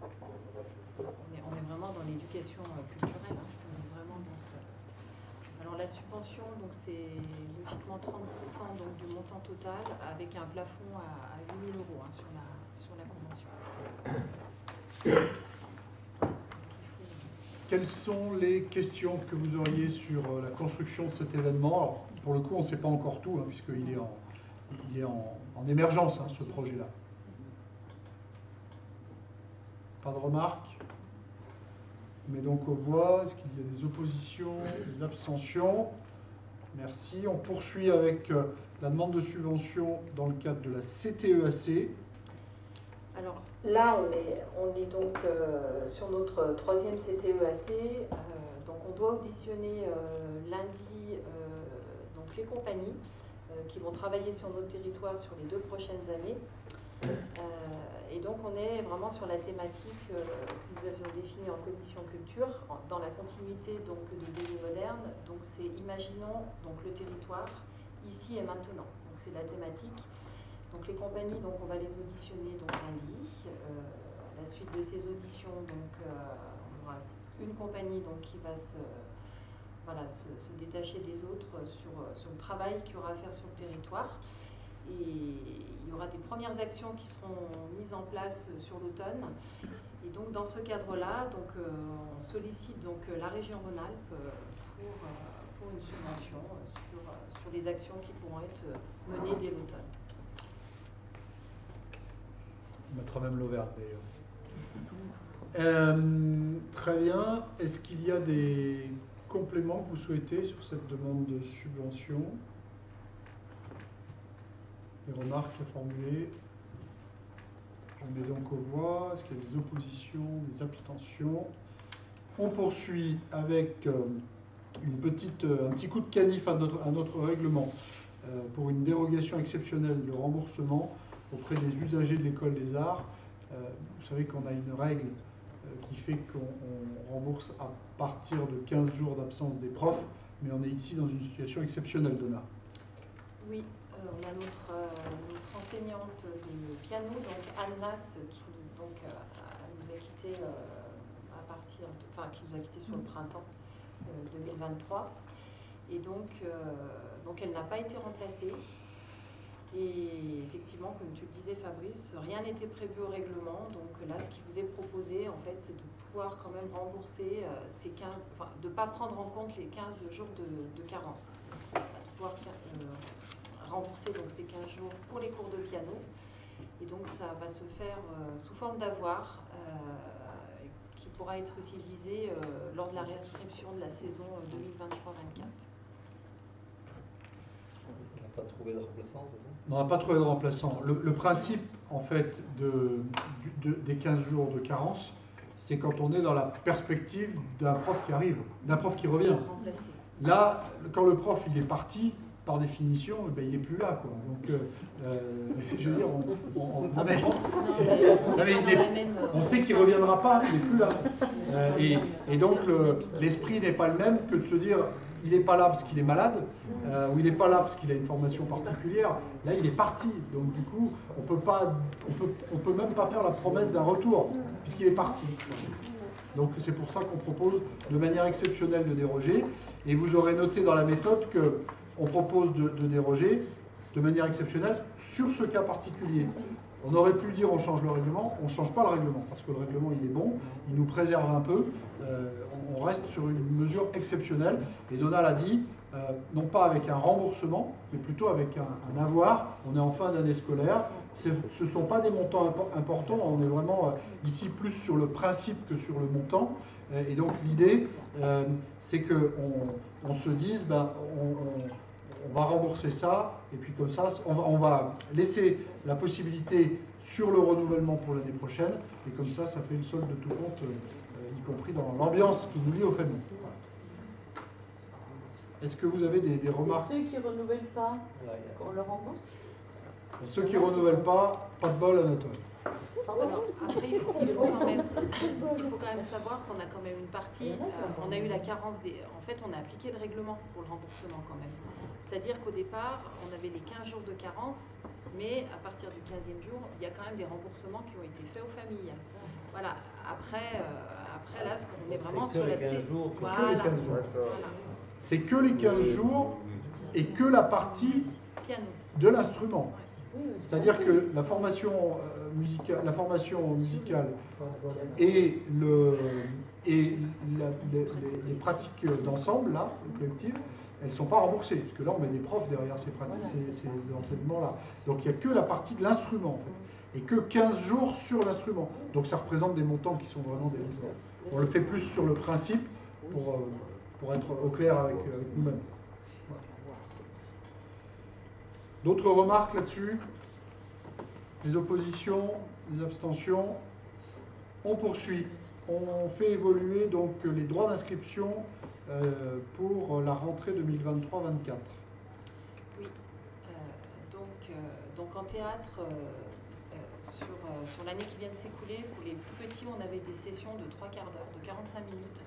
Speaker 15: On est, vraiment dans l'éducation culturelle. Hein la subvention, donc c'est logiquement 30% donc, du montant total avec un plafond à, 8 000 euros hein, sur, la, sur la convention.
Speaker 1: Quelles sont les questions que vous auriez sur euh, la construction de cet événement? Pour le coup, on ne sait pas encore tout, hein, puisqu'il est en, émergence, hein, ce projet-là. Pas de remarques? Met donc aux voix. Est-ce qu'il y a des oppositions, des abstentions? Merci. On poursuit avec euh, la demande de subvention dans le cadre de la CTEAC.
Speaker 14: Alors là, on est, on est donc euh, sur notre troisième CTEAC. Euh, donc on doit auditionner lundi donc les compagnies qui vont travailler sur notre territoire sur les deux prochaines années. Euh, et donc on est vraiment sur la thématique euh, que nous avions définie en commission culture, dans la continuité donc, de Délit moderne. Donc c'est imaginons donc, le territoire ici et maintenant. Donc c'est la thématique. Donc les compagnies, donc on va les auditionner donc lundi. Euh, à la suite de ces auditions, donc on aura une compagnie donc qui va se, voilà, se, détacher des autres sur, sur le travail qu'il y aura à faire sur le territoire. Et il y aura des premières actions qui seront mises en place sur l'automne. Et donc dans ce cadre-là, donc euh, on sollicite donc euh, la région Rhône-Alpes euh, pour, pour, une subvention sur, sur les actions qui pourront être menées dès l'automne.
Speaker 1: Mettra même l'Auvergne d'ailleurs. très bien. Est-ce qu'il y a des compléments que vous souhaitez sur cette demande de subvention? Des remarques à formuler? On met donc aux voix. Est-ce qu'il y a des oppositions, des abstentions? On poursuit avec euh, une petite, euh, un petit coup de canif à notre, règlement euh, pour une dérogation exceptionnelle de remboursement auprès des usagers de l'école des arts. Vous savez qu'on a une règle qui fait qu'on rembourse à partir de 15 jours d'absence des profs, mais on est ici dans une situation exceptionnelle, Donna.
Speaker 14: Oui, euh, on a notre, euh, enseignante de piano, donc Annas, qui donc, euh, nous a quitté à partir enfin, qui nous a quitté sur le printemps 2023. Et donc, donc elle n'a pas été remplacée. Et effectivement, comme tu le disais Fabrice, rien n'était prévu au règlement. Donc là, ce qui vous est proposé, en fait, c'est de pouvoir quand même rembourser ces 15, enfin, de ne pas prendre en compte les 15 jours de, carence. De pouvoir rembourser donc ces 15 jours pour les cours de piano. Et donc ça va se faire euh, sous forme d'avoir euh, qui pourra être utilisé euh, lors de la réinscription de la saison 2023-24.
Speaker 2: On n'a pas trouvé de remplaçant,
Speaker 1: On n'a pas trouvé de remplaçant. Le, principe, en fait, de, des 15 jours de carence, c'est quand on est dans la perspective d'un prof qui arrive, d'un prof qui revient. Là, quand le prof il est parti, par définition, ben, il n'est plus là. Quoi. Donc, euh, euh je veux dire, on, on, on sait qu'il ne reviendra pas, il n'est plus là. Euh, et, et, donc, l'esprit n'est pas le même que de se dire, il n'est pas là parce qu'il est malade, euh, ou il n'est pas là parce qu'il a une formation particulière. Là, il est parti. Donc, du coup, on peut peut, même pas faire la promesse d'un retour, puisqu'il est parti. Donc, c'est pour ça qu'on propose de manière exceptionnelle de déroger. Et vous aurez noté dans la méthode que on propose de, déroger de manière exceptionnelle sur ce cas particulier. On aurait pu dire on change le règlement, on ne change pas le règlement, parce que le règlement il est bon, il nous préserve un peu, euh, on reste sur une mesure exceptionnelle. Et Donald a dit, euh, non pas avec un remboursement, mais plutôt avec un, avoir. On est en fin d'année scolaire, ce ne sont pas des montants importants, on est vraiment euh, ici plus sur le principe que sur le montant. Et donc l'idée, c'est qu'on on se dise, ben, on va rembourser ça, et puis comme ça, on va, laisser la possibilité sur le renouvellement pour l'année prochaine, et comme ça, ça fait une solde de tout compte, euh, y compris dans l'ambiance qui nous lie au familles. Est-ce que vous avez des, des
Speaker 12: Et
Speaker 1: remarques
Speaker 12: ceux qui ne renouvellent pas, on leur rembourse?
Speaker 1: Ceux qui ne renouvellent pas, pas de bol, Anatole.
Speaker 14: Alors, après, il faut, il faut quand même, il faut quand même savoir qu'on a quand même une partie, euh, on a eu la carence des... En fait, on a appliqué le règlement pour le remboursement quand même. C'est-à-dire qu'au départ, on avait les 15 jours de carence, mais à partir du 15e jour, il y a quand même des remboursements qui ont été faits aux familles. Voilà. Après, euh, après là, on est vraiment sur
Speaker 2: les
Speaker 14: l'aspect...
Speaker 2: 15 jours.
Speaker 1: C'est que les
Speaker 14: Voilà.
Speaker 1: 15 jours.
Speaker 14: Voilà.
Speaker 1: C'est que les 15 jours et que la partie
Speaker 14: Piano.
Speaker 1: de l'instrument. C'est-à-dire que la formation euh, musicale, la formation musicale et, le, et la- les, les- les pratiques d'ensemble, là, collectives, elles ne sont pas remboursées, parce que là, on met des profs derrière ces, pratiques, ces, ces enseignements-là. Donc, il n'y a que la partie de l'instrument, en fait, et que 15 jours sur l'instrument. Donc, ça représente des montants qui sont vraiment dérisoires. On le fait plus sur le principe pour, euh, pour être au clair avec, avec nous-mêmes. D'autres remarques là-dessus? Les oppositions Les abstentions On poursuit. On fait évoluer donc les droits d'inscription pour la rentrée 2023-24.
Speaker 14: Oui. Euh, donc, euh, donc en théâtre, euh, euh, sur, euh, sur l'année qui vient de s'écouler, pour les plus petits, on avait des sessions de 3 quarts d'heure, de 45 minutes.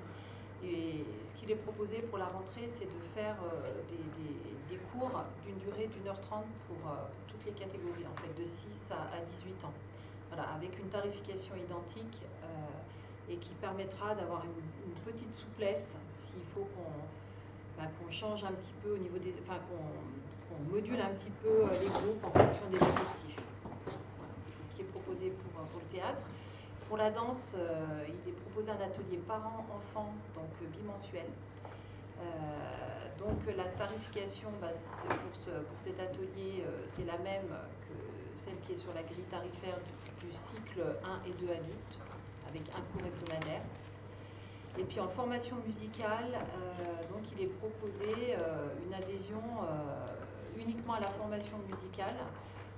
Speaker 14: Et ce qu'il est proposé pour la rentrée, c'est de faire euh, des, des- cours d'une durée d'une heure trente pour euh, toutes les catégories, en fait, de 6 à, à 18 ans. Voilà, avec une tarification identique euh, et qui permettra d'avoir une, petite souplesse s'il faut qu'on bah, qu'on change un petit peu au niveau des. Enfin, qu'on module un petit peu euh, les groupes en fonction des. Voilà, c'est ce qui est proposé pour, euh, pour le théâtre. Pour la danse, euh, il est proposé un atelier parents-enfants, donc bimensuel. Donc la tarification bah, pour, ce- pour cet atelier, c'est la même que celle qui est sur la grille tarifaire du cycle 1 et 2 adultes, avec un cours hebdomadaire. Et puis en formation musicale, euh, donc il est proposé euh, une adhésion euh, uniquement à la formation musicale,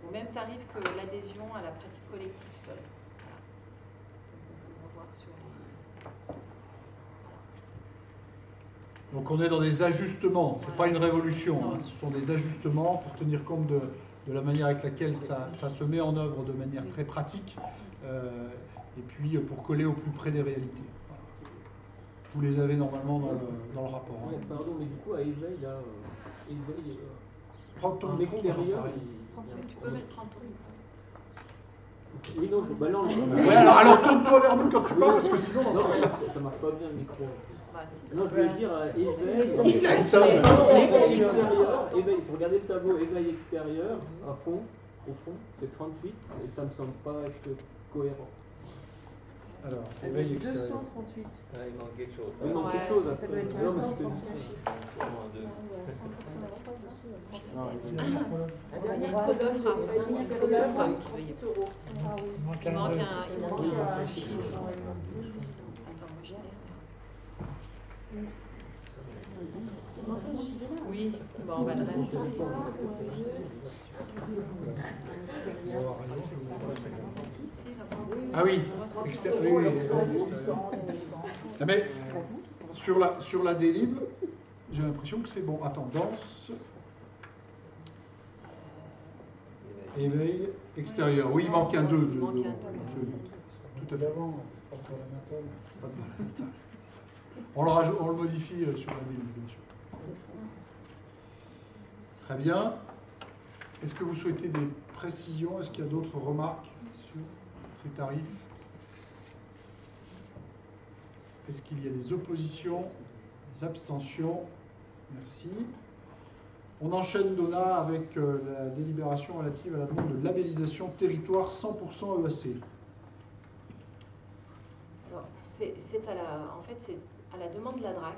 Speaker 14: au même tarif que l'adhésion à la pratique collective seule. Voilà. Donc, on peut revoir sur les-
Speaker 1: Donc on est dans des ajustements, ce n'est pas une révolution, hein, ce sont des ajustements pour tenir compte de, de la manière avec laquelle ça, ça se met en œuvre de manière très pratique, euh, et puis euh, pour coller au plus près des réalités. Voilà. Vous les avez normalement dans le, dans le rapport. hein.
Speaker 4: Pardon, mais du coup, à éveil, là, euh, éveil, euh,
Speaker 1: Prends ton micro,
Speaker 4: extérieur, il- il y a-
Speaker 14: Tu peux mettre prendre ton micro.
Speaker 4: Oui, non, je balance.
Speaker 1: Ouais, alors, alors tourne-toi vers nous quand tu parles, parce que sinon... on
Speaker 4: Non, ça, ça marche pas bien le micro.
Speaker 14: Bah, si,
Speaker 4: Non, je voulais dire euh, éveil.
Speaker 1: Il a
Speaker 4: éveil extérieur. Éveil, il faut regarder le tableau éveil extérieur, à fond, au fond, c'est 38, et ça me semble pas être cohérent.
Speaker 1: Alors, éveil extérieur.
Speaker 12: 238.
Speaker 2: Ah, il manque quelque chose.
Speaker 4: Il manque
Speaker 14: Ouais,
Speaker 4: quelque chose
Speaker 12: ça
Speaker 4: après.
Speaker 12: doit être
Speaker 4: Non, mais
Speaker 12: 1500
Speaker 4: c'était
Speaker 12: pour
Speaker 4: juste-
Speaker 12: un chiffre.
Speaker 2: Comment deux
Speaker 12: La dernière
Speaker 14: Il faut d'offres. Il faut
Speaker 12: extérieure,
Speaker 14: d'offres,
Speaker 12: 38 euros.
Speaker 11: Oui.
Speaker 5: Il manque un
Speaker 14: chiffre. Oui, bon, on va le rajouter.
Speaker 1: Ah oui, extérieur. Ah, mais sur la, sur la délib, j'ai l'impression que c'est bon. Attends, danse, éveil, extérieur. Oui, il manque un 2.
Speaker 14: Il manque un deux.
Speaker 1: Tout à fait. On le, on le modifie euh, sur la délib, bien sûr. Très bien. Est-ce que vous souhaitez des précisions? Est-ce qu'il y a d'autres remarques sur ces tarifs? Est-ce qu'il y a des oppositions, des abstentions? Merci. On enchaîne, Donna, avec euh, la délibération relative à la demande de labellisation territoire 100% EAC.
Speaker 14: Alors, c'est à la, en fait, c'est à la demande de la DRAC,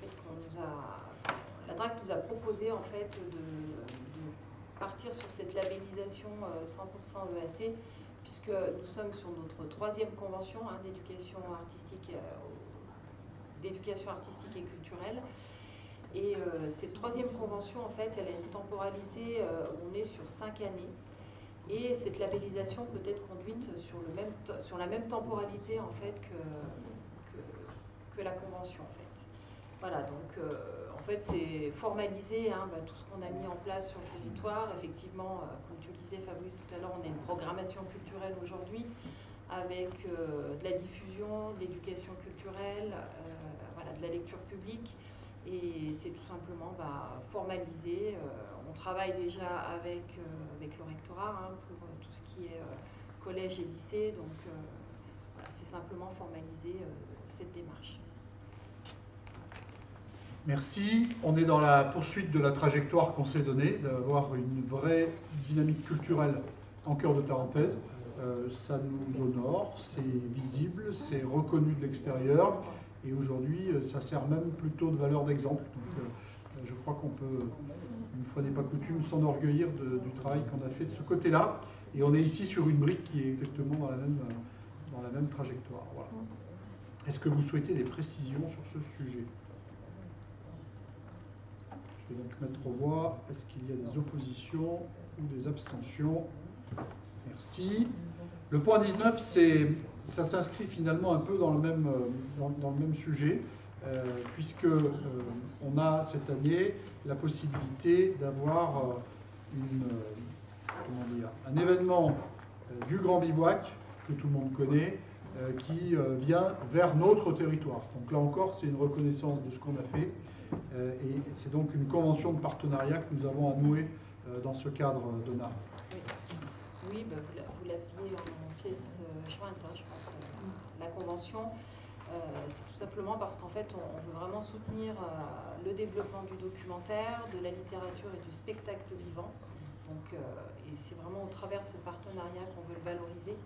Speaker 14: qu'on nous a, la DRAC nous a proposé en fait de partir sur cette labellisation euh, 100% EAC, puisque nous sommes sur notre troisième convention hein, d'éducation artistique, euh, d'éducation artistique et culturelle. Et euh, cette troisième convention, en fait, elle a une temporalité, euh, on est sur cinq années. Et cette labellisation peut être conduite sur, le même, sur la même temporalité en fait que, que, la convention en fait. Voilà, donc euh, fait c'est formaliser hein, bah, tout ce qu'on a mis en place sur le territoire. Effectivement, euh, comme tu le disais Fabrice tout à l'heure, on a une programmation culturelle aujourd'hui avec euh, de la diffusion, de l'éducation culturelle, voilà, de la lecture publique. Et c'est tout simplement bah, formalisé. on travaille déjà avec, avec le rectorat hein, pour tout ce qui est collège et lycée. Donc c'est simplement formaliser cette démarche.
Speaker 1: Merci. On est dans la poursuite de la trajectoire qu'on s'est donnée, d'avoir une vraie dynamique culturelle en cœur de Tarentaise. Euh, ça nous honore, c'est visible, c'est reconnu de l'extérieur, et aujourd'hui, euh, ça sert même plutôt de valeur d'exemple. Donc, euh, je crois qu'on peut, une fois n'est pas coutume, s'enorgueillir du travail qu'on a fait de ce côté-là. Et on est ici sur une brique qui est exactement dans la même, dans la même trajectoire. Est-ce que vous souhaitez des précisions sur ce sujet? Je vais donc mettre aux voix. Est-ce qu'il y a des oppositions ou des abstentions? Merci. Le point 19, ça s'inscrit finalement un peu dans le même, euh, dans, le même sujet, euh, puisque euh, on a cette année la possibilité d'avoir un événement du Grand Bivouac, que tout le monde connaît, qui vient vers notre territoire. Donc là encore, c'est une reconnaissance de ce qu'on a fait. Euh, et c'est donc une convention de partenariat que nous avons à nouer euh, dans ce cadre, euh, Donna.
Speaker 14: Oui, bah, vous l'aviez en pièce jointe, hein, je pense, la convention. c'est tout simplement parce qu'en fait, on, veut vraiment soutenir le développement du documentaire, de la littérature et du spectacle vivant. Donc, et c'est vraiment au travers de ce partenariat qu'on veut le valoriser.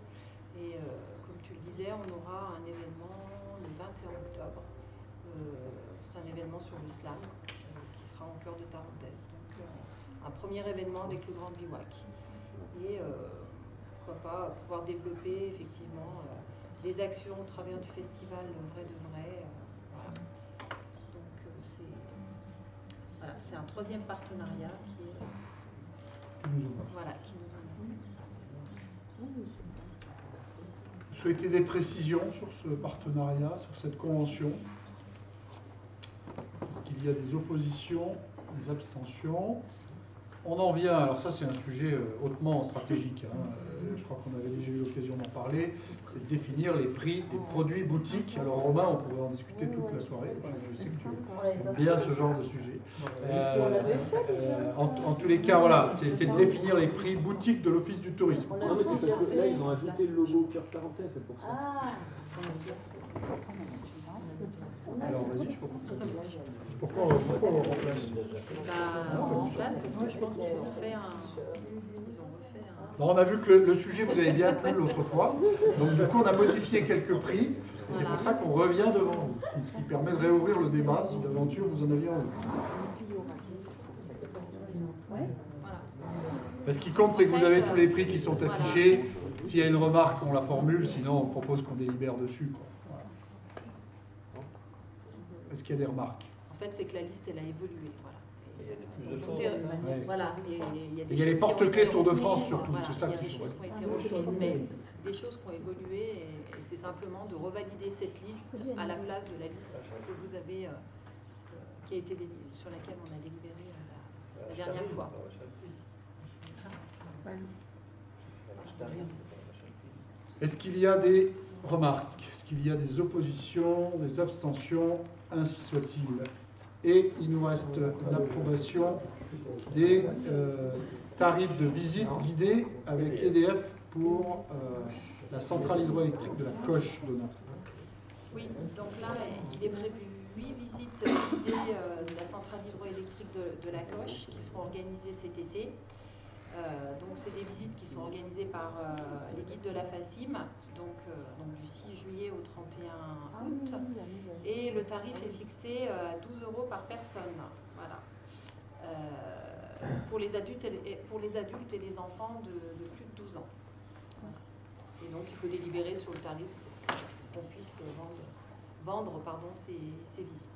Speaker 14: Et comme tu le disais, on aura un événement le 21 octobre c'est un événement sur l'islam euh, qui sera en cœur de Tarentaise. Donc euh, un premier événement avec le Grand Bivouac. Et euh, pourquoi pas pouvoir développer effectivement les actions au travers du festival Vrai de Vrai. Donc c'est un troisième partenariat qui est voilà, qui nous
Speaker 1: Vous souhaitez des précisions sur ce partenariat, sur cette convention? Est-ce qu'il y a des oppositions, des abstentions On en vient, alors ça c'est un sujet euh, hautement stratégique, hein. euh, je crois qu'on avait déjà eu l'occasion d'en parler, c'est de définir les prix des produits boutiques. Alors Romain, on pourrait en discuter toute la soirée, je sais que tu aimes bien ce genre de sujet. Euh, en, tous les cas, voilà, c'est de définir les prix boutiques de l'Office du tourisme.
Speaker 4: Non mais c'est parce que là ils ont ajouté le logo cœur parenthèse, c'est pour ça. Ah,
Speaker 1: alors vas-y, je comprends. Pourquoi, pourquoi on remplace
Speaker 14: bah, On remplace parce que je pense qu'ils ont fait un. Ils ont refait un.
Speaker 1: on a vu que le, sujet vous avez bien plu l'autre fois. Donc du coup, on a modifié quelques prix. Et c'est pour ça qu'on revient devant vous. Ce qui permet de réouvrir le débat si d'aventure vous en aviez envie. Ce qui compte, c'est que vous avez tous les prix qui sont affichés. S'il y a une remarque, on la formule, sinon on propose qu'on délibère dessus. Est-ce qu'il y a des remarques?
Speaker 14: Fait, c'est que la liste, elle a évolué. Voilà.
Speaker 2: Il y a plus de choses.
Speaker 14: Voilà.
Speaker 1: il y a, les porte-clés Tour de France surtout, c'est ça
Speaker 14: qui choses qui ont été remises, mais des choses qui ont évolué et, c'est simplement de revalider cette liste à la place de la liste que vous avez, euh, qui a été sur laquelle on a délibéré euh, la, dernière fois.
Speaker 1: Est-ce qu'il y a des remarques? Est-ce qu'il y a des oppositions, des abstentions? Ainsi soit-il. Et il nous reste l'approbation des euh, tarifs de visite guidée avec EDF pour euh, la centrale hydroélectrique de la Coche de
Speaker 14: Oui, donc là, il est prévu 8 visites guidées euh, de la centrale hydroélectrique de la Coche qui seront organisées cet été. Euh, donc c'est des visites qui sont organisées par euh, les guides de la FACIM, donc, euh, donc, du 6 juillet au 31 ah août. Et le tarif est fixé à 12 euros par personne. Voilà. pour, les adultes et, pour les adultes et les enfants de, plus de 12 ans. Et donc il faut délibérer sur le tarif pour qu'on puisse vendre, vendre pardon, ces, ces visites.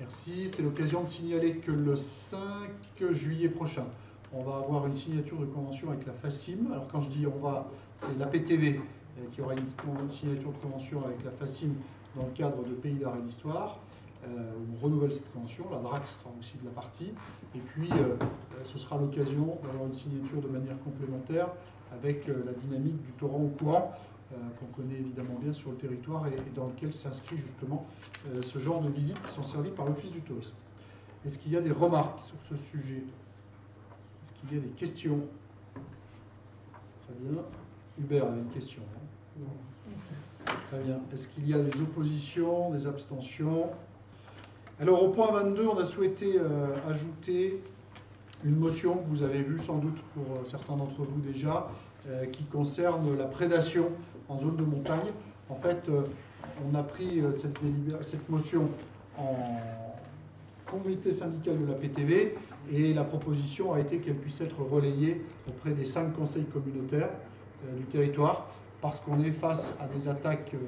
Speaker 1: Merci. C'est l'occasion de signaler que le 5 juillet prochain, on va avoir une signature de convention avec la FACIM. Alors quand je dis on va, c'est la PTV euh, qui aura une signature de convention avec la FACIM dans le cadre de Pays d'art et d'histoire. Euh, on renouvelle cette convention, la DRAC sera aussi de la partie, et puis euh, ce sera l'occasion d'avoir une signature de manière complémentaire avec la dynamique du torrent au courant, qu'on connaît évidemment bien sur le territoire et, dans lequel s'inscrit justement ce genre de visites qui sont servies par l'Office du tourisme. Est-ce qu'il y a des remarques sur ce sujet? Est-ce qu'il y a des questions? Très bien. Hubert avait une question. Hein. Très bien. Est-ce qu'il y a des oppositions, des abstentions? Alors au point 22, on a souhaité euh, ajouter une motion que vous avez vue sans doute pour euh, certains d'entre vous déjà, euh, qui concerne la prédation en zone de montagne. En fait, on a pris cette, cette motion en comité syndical de la PTV et la proposition a été qu'elle puisse être relayée auprès des cinq conseils communautaires du territoire parce qu'on est face à des attaques euh,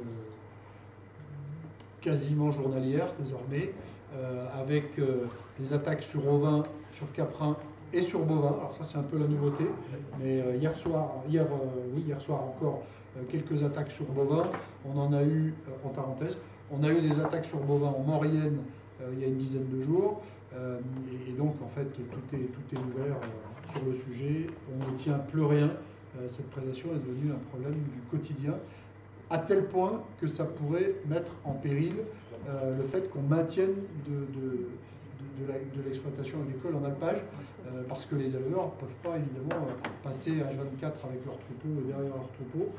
Speaker 1: quasiment journalières désormais, euh, avec euh, des attaques sur ovins, sur caprins et sur bovins. Alors ça c'est un peu la nouveauté, mais hier soir, hier, oui, hier soir encore quelques attaques sur bovins. On en a eu, en parenthèse, on a eu des attaques sur bovins en Maurienne il y a une dizaine de jours. et, donc en fait tout est, tout est ouvert sur le sujet. On ne tient plus rien. Euh, cette prédation est devenue un problème du quotidien, à tel point que ça pourrait mettre en péril euh, le fait qu'on maintienne de, de, l'exploitation agricole en alpage, euh, parce que les éleveurs ne peuvent pas évidemment passer à 24 avec leurs troupeaux derrière leurs troupeaux.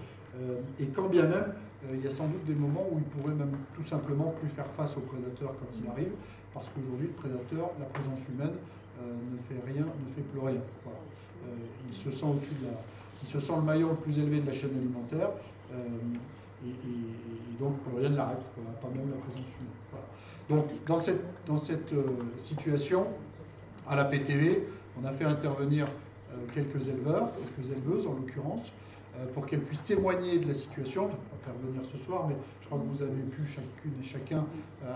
Speaker 1: Et quand bien même, il y a sans doute des moments où ils pourraient même tout simplement plus faire face aux prédateurs quand il arrive, parce qu'aujourd'hui, le prédateur, la présence humaine, ne fait rien, ne fait plus rien. il se sent la, qui se sent le maillon le plus élevé de la chaîne alimentaire, euh, et, donc rien ne l'arrête, pas même la présence humaine. Donc dans cette, euh, situation, à la PTV, on a fait intervenir euh, quelques éleveurs, quelques éleveuses en l'occurrence, pour qu'elles puissent témoigner de la situation. Je ne vais pas intervenir ce soir, mais je crois que vous avez pu chacune et chacun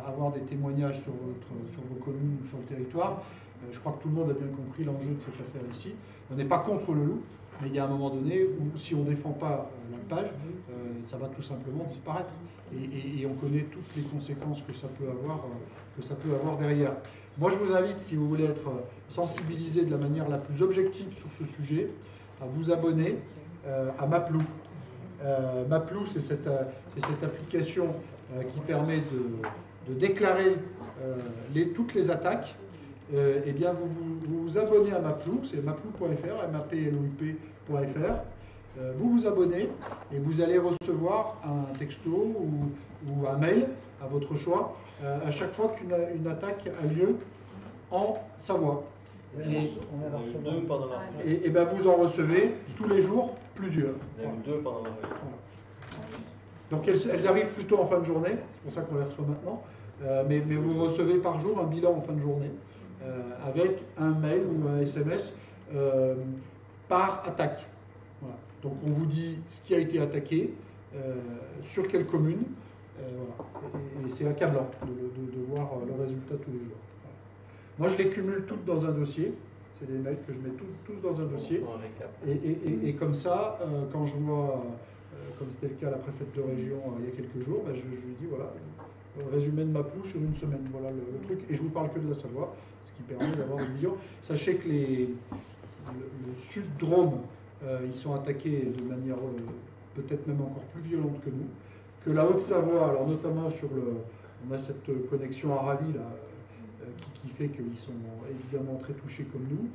Speaker 1: avoir des témoignages sur, votre, sur vos communes ou sur le territoire. je crois que tout le monde a bien compris l'enjeu de cette affaire ici. On n'est pas contre le loup, mais il y a un moment donné où, si on ne défend pas euh, l'alpage, euh, ça va tout simplement disparaître. Et, on connaît toutes les conséquences que ça peut avoir, euh, que ça peut avoir derrière. Moi, je vous invite, si vous voulez être sensibilisé de la manière la plus objective sur ce sujet, à vous abonner à Maplou. Maplou, c'est cette, application qui permet de, déclarer toutes les attaques euh, eh bien vous, vous, abonnez à Maplou, c'est maplou.fr, maploup.fr. Euh, vous vous abonnez et vous allez recevoir un texto ou, un mail à votre choix euh, à chaque fois qu'une attaque a lieu en Savoie. Et, et, ben vous en recevez tous les jours plusieurs. deux pendant la Donc elles, arrivent plutôt en fin de journée, c'est pour ça qu'on les reçoit maintenant. mais, mais, vous recevez par jour un bilan en fin de journée. Euh, avec un mail ou un SMS euh, par attaque. Donc on vous dit ce qui a été attaqué, euh, sur quelle commune, et, c'est accablant de, de, voir le résultat tous les jours. Moi je les cumule toutes dans un dossier, c'est des mails que je mets tous, dans un dossier, et, comme ça, quand je vois, comme c'était le cas à la préfète de région il y a quelques jours, ben, je, lui dis voilà, résumé de ma plou sur une semaine, voilà le, truc, et je vous parle que de la Savoie, ce qui permet d'avoir une vision. Sachez que les, le, sud-drôme, euh, ils sont attaqués de manière euh, peut-être même encore plus violente que nous, que la Haute-Savoie, alors notamment sur le, on a cette connexion à là, euh, qui, fait qu'ils sont évidemment très touchés comme nous.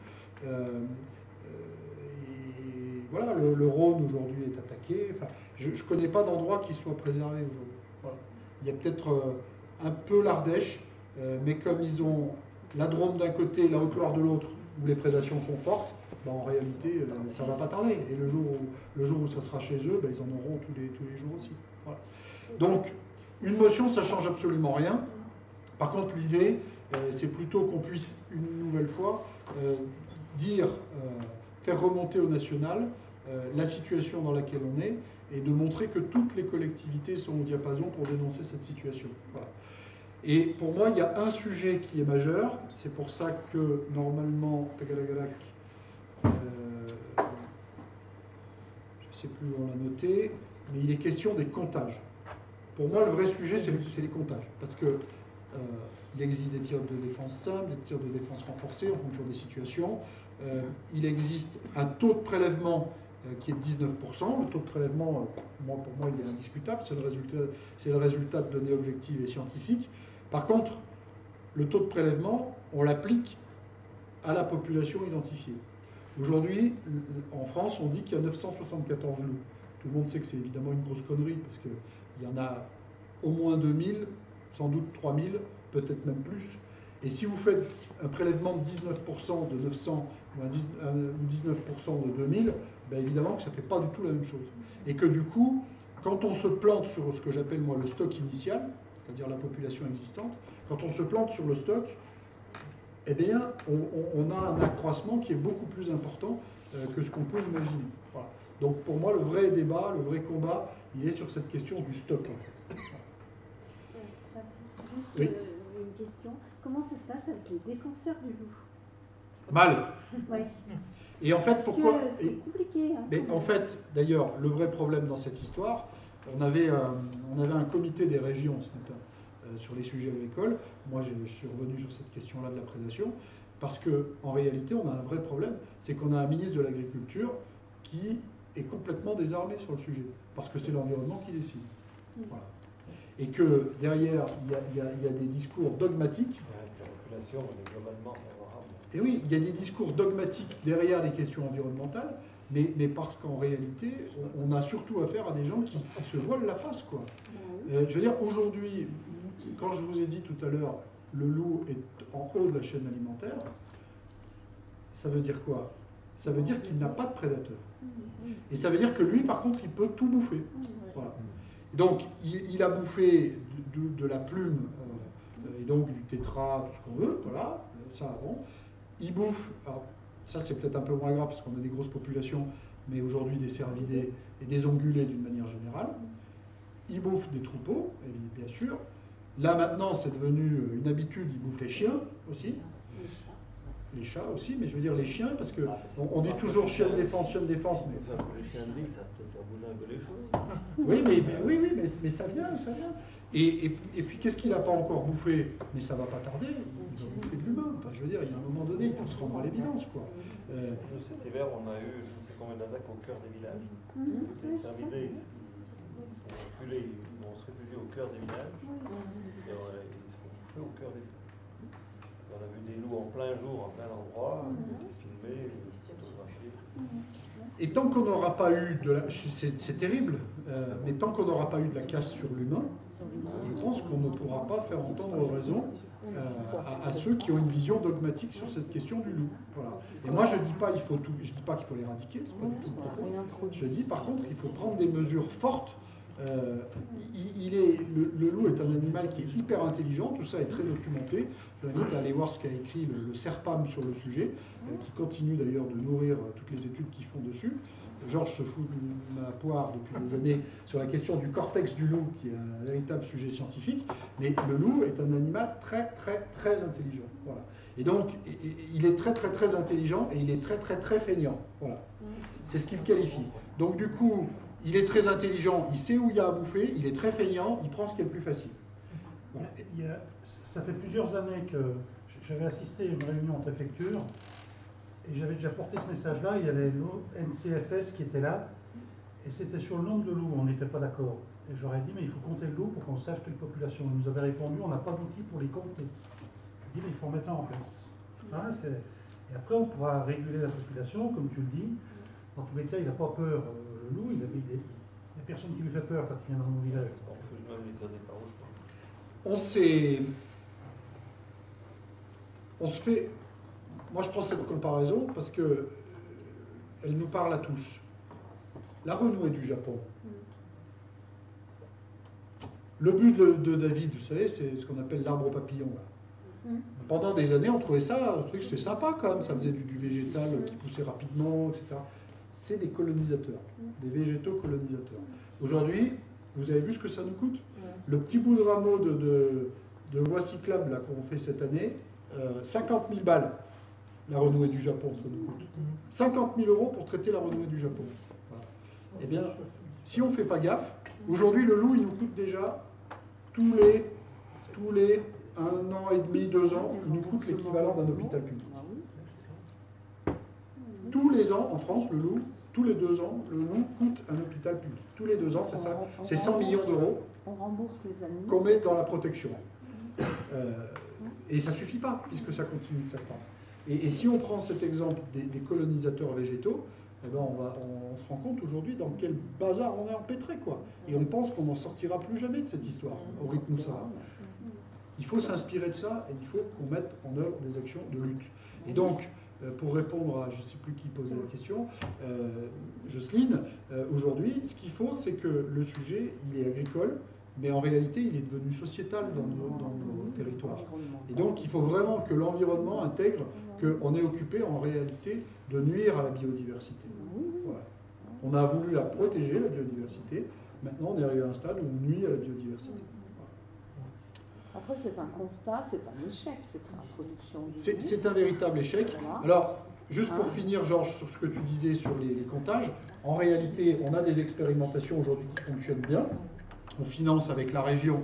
Speaker 1: et voilà, le, Rhône aujourd'hui est attaqué. Je ne connais pas d'endroit qui soit préservé. Il y a peut-être un peu l'Ardèche, mais comme ils ont la Drôme d'un côté, la Haute-Loire de l'autre, où les prédations sont fortes, ben, en réalité, euh, ça ne va pas tarder. Et le jour où, ça sera chez eux, ben, ils en auront tous les, jours aussi. Donc, une motion, ça ne change absolument rien. Par contre, l'idée, euh, c'est plutôt qu'on puisse, une nouvelle fois, euh, dire, faire remonter au national la situation dans laquelle on est et de montrer que toutes les collectivités sont au diapason pour dénoncer cette situation. Et pour moi, il y a un sujet qui est majeur. C'est pour ça que normalement, euh, je ne sais plus où on l'a noté, mais il est question des comptages. Pour moi, le vrai sujet, c'est les comptages. Parce que euh, il existe des tirs de défense simples, des tirs de défense renforcés en fonction des situations. Euh, il existe un taux de prélèvement euh, qui est de 19%. Le taux de prélèvement, euh, pour moi, il est indiscutable. C'est le, résultat, c'est le résultat de données objectives et scientifiques. Par contre, le taux de prélèvement, on l'applique à la population identifiée. Aujourd'hui, en France, on dit qu'il y a 974 loups. Tout le monde sait que c'est évidemment une grosse connerie, parce qu'il y en a au moins 2000, sans doute 3000, peut-être même plus. Et si vous faites un prélèvement de 19% de 900 ou un 10 un 19% de 2000, ben évidemment que ça ne fait pas du tout la même chose. Et que du coup, quand on se plante sur ce que j'appelle moi le stock initial, c'est-à-dire la population existante, quand on se plante sur le stock, eh bien, on, on- on a un accroissement qui est beaucoup plus important euh, que ce qu'on peut imaginer. Voilà. Donc pour moi, le vrai débat, le vrai combat, il est sur cette question du stock. en fait.
Speaker 11: Juste
Speaker 1: Oui.
Speaker 11: Question. Comment ça se passe avec les défenseurs du loup?
Speaker 1: Mal.
Speaker 11: Oui.
Speaker 1: Et en fait,
Speaker 11: Parce
Speaker 1: pourquoi
Speaker 11: c'est compliqué. hein,
Speaker 1: Mais en fait, d'ailleurs, le vrai problème dans cette histoire, on avait, euh, on avait un comité des régions ce matin euh, sur les sujets agricoles. Moi, je suis revenu sur cette question-là de la prédation, parce que en réalité, on a un vrai problème, c'est qu'on a un ministre de l'Agriculture qui est complètement désarmé sur le sujet, parce que c'est l'environnement qui décide. Voilà. Et que derrière, il y a, il y a- il y a des discours dogmatiques
Speaker 2: La population est globalement favorable.
Speaker 1: et oui, il y a des discours dogmatiques derrière les questions environnementales, mais, mais parce qu'en réalité, on, on a surtout affaire à des gens qui, qui se voilent la face. Quoi. Euh, je veux dire, aujourd'hui, quand je vous ai dit tout à l'heure, le loup est en haut de la chaîne alimentaire, ça veut dire quoi? Ça veut dire qu'il n'a pas de prédateur. Et ça veut dire que lui, par contre, il peut tout bouffer. Voilà. Donc, il, a bouffé de, la plume, euh, et donc du tétra, tout ce qu'on veut, voilà, ça avant. Il bouffe, alors ça c'est peut-être un peu moins grave parce qu'on a des grosses populations, mais aujourd'hui des cervidés et des ongulés d'une manière générale. Il bouffe des troupeaux, bien sûr. Là maintenant, c'est devenu une habitude, il bouffe les chiens aussi. Aussi, mais je veux dire les chiens, parce que on, on dit toujours chien de défense, chien de défense, mais
Speaker 2: les chiens de ça peut faire bouger un peu les choses.
Speaker 1: oui, mais, mais- oui, oui, mais, mais ça vient, ça vient. Et, et, et puis, qu'est-ce qu'il n'a pas encore bouffé? Mais ça va pas tarder, ils ont bouffé de l'humain. Enfin, je veux dire, il y a un moment donné, il faut se rendre à l'évidence, quoi. Euh,
Speaker 2: Nous, cet hiver, on a eu je ne sais combien d'attaques au cœur des villages. Les cervidés, ils sont reculés, ils vont se réfugier au cœur des villages. Et ouais, ils sont bouffés au cœur des villages. On a vu des loups en plein jour, en plein endroit, c'était filmé, photographié.
Speaker 1: et tant qu'on n'aura pas eu de la... C'est c'est terrible, euh, mais tant qu'on n'aura pas eu de la casse sur l'humain, je pense qu'on ne pourra pas faire entendre raison euh, à, à ceux qui ont une vision dogmatique sur cette question du loup. Voilà. Et moi, je dis pas, il faut tout, je dis pas qu'il faut l'éradiquer, c'est pas du tout le propos. Je dis par contre, il faut prendre des mesures fortes. Euh, il, est, le, loup est un animal qui est hyper intelligent, tout ça est très documenté. Je vous invite à aller voir ce qu'a écrit le, CERPAM sur le sujet, euh, qui continue d'ailleurs de nourrir euh, toutes les études qu'ils font dessus. Georges se fout de ma poire depuis des années sur la question du cortex du loup, qui est un véritable sujet scientifique. Mais le loup est un animal très, très, très intelligent. Voilà. Et donc, il est très, très, très intelligent et il est très, très, très feignant. Voilà. C'est ce qu'il qualifie. Donc, du coup, il est très intelligent, il sait où il y a à bouffer, il est très feignant, il prend ce qui est le plus facile.
Speaker 5: Ça fait plusieurs années que j'avais assisté à une réunion en préfecture et j'avais déjà porté ce message-là. Il y avait l'NCFS qui était là et c'était sur le nombre de loups. On n'était pas d'accord. Et j'aurais dit, mais il faut compter le loup pour qu'on sache quelle population. Ils nous avaient répondu, on n'a pas d'outils pour les compter. Je dis, mais il faut en mettre un en place. Hein, et après, on pourra réguler la population, comme tu le dis. Dans tous les cas, il n'a pas peur, euh, le loup. Il avait des- il n'y a personne qui lui fait peur quand il vient dans nos villages.
Speaker 2: On des
Speaker 1: s'est. On se fait. Moi, je prends cette comparaison parce que euh, elle nous parle à tous. La renouée du Japon. Le but de, de David, vous savez, c'est ce qu'on appelle l'arbre papillon. là. Pendant des années, on trouvait ça, un truc, c'était sympa quand même. Ça faisait du, du végétal qui poussait rapidement, etc. C'est des colonisateurs, des végétaux colonisateurs. Aujourd'hui, vous avez vu ce que ça nous coûte Le petit bout de rameau de, de, de voie cyclable là, qu'on fait cette année, euh, 50 000 balles, la renouée du Japon, ça nous coûte. 50 000 euros pour traiter la renouée du Japon. Voilà. Eh bien, si on ne fait pas gaffe, Aujourd'hui, le loup, il nous coûte déjà tous les, tous les un an et demi, deux ans, il nous coûte l'équivalent d'un hôpital public. Tous les ans, en France, le loup, tous les deux ans, le loup coûte un hôpital public. Tous les deux ans, c'est ça. C'est 100 millions d'euros
Speaker 12: On rembourse les animaux.
Speaker 1: qu'on met dans la protection. Euh, et ça suffit pas, puisque ça continue de s'attendre. Et, et si on prend cet exemple des, des colonisateurs végétaux, eh ben on, va, on, se rend compte aujourd'hui dans quel bazar on est empêtré. Quoi. Et on pense qu'on n'en sortira plus jamais de cette histoire, au rythme où ça va. Il faut s'inspirer de ça et il faut qu'on mette en œuvre des actions de lutte. Et donc, pour répondre à je ne sais plus qui posait la question, euh, Jocelyne, euh, aujourd'hui, ce qu'il faut, c'est que le sujet, il est agricole, mais en réalité, il est devenu sociétal dans nos, dans nos territoires. Et donc, il faut vraiment que l'environnement intègre qu'on est occupé en réalité de nuire à la biodiversité. Voilà. On a voulu la protéger, la biodiversité. Maintenant, on est arrivé à un stade où on nuit à la biodiversité.
Speaker 12: Après, c'est un constat, c'est un échec, cette introduction du
Speaker 1: C'est un véritable échec.
Speaker 12: Voilà.
Speaker 1: Alors, juste pour
Speaker 12: Hein?
Speaker 1: finir, Georges, sur ce que tu disais sur les, les comptages, en réalité, on a des expérimentations aujourd'hui qui fonctionnent bien. On finance avec la région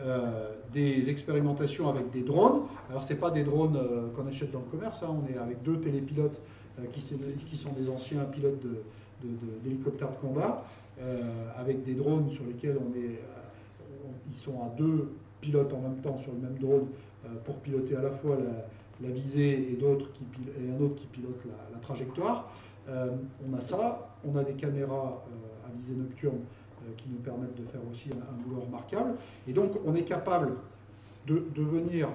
Speaker 1: euh, des expérimentations avec des drones. Alors, ce pas des drones euh, qu'on achète dans le commerce, hein. on est avec deux télépilotes euh, qui, sont des anciens pilotes de- de- de- d'hélicoptères de, combat, avec des drones sur lesquels on est, on- ils sont à deux pilotes en même temps sur le même drone euh, pour piloter à la fois la, visée et, qui et un autre qui pilote la, trajectoire. Euh, on a ça, on a des caméras euh, à visée nocturne qui nous permettent de faire aussi un, boulot remarquable. Et donc on est capable de, de venir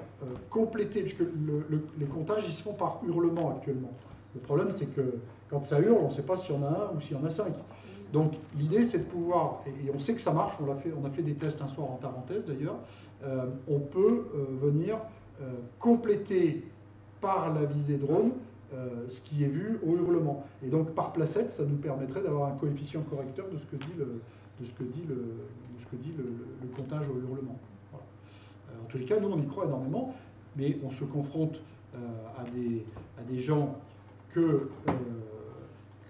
Speaker 1: compléter, puisque le- le- les comptages ils se font par hurlement actuellement. Le problème c'est que quand ça hurle, on ne sait pas s'il y en a un ou s'il y en a cinq. Donc l'idée c'est de pouvoir, et, on sait que ça marche, on, l'a fait, on a fait des tests un soir en Tarentaise d'ailleurs, euh, on peut euh, venir euh, compléter par la visée drone ce qui est vu au hurlement. Et donc par placette, ça nous permettrait d'avoir un coefficient correcteur de ce que dit le, de ce que au hurlement. En tous les cas, nous on y croit énormément, mais on se confronte à, des, gens que,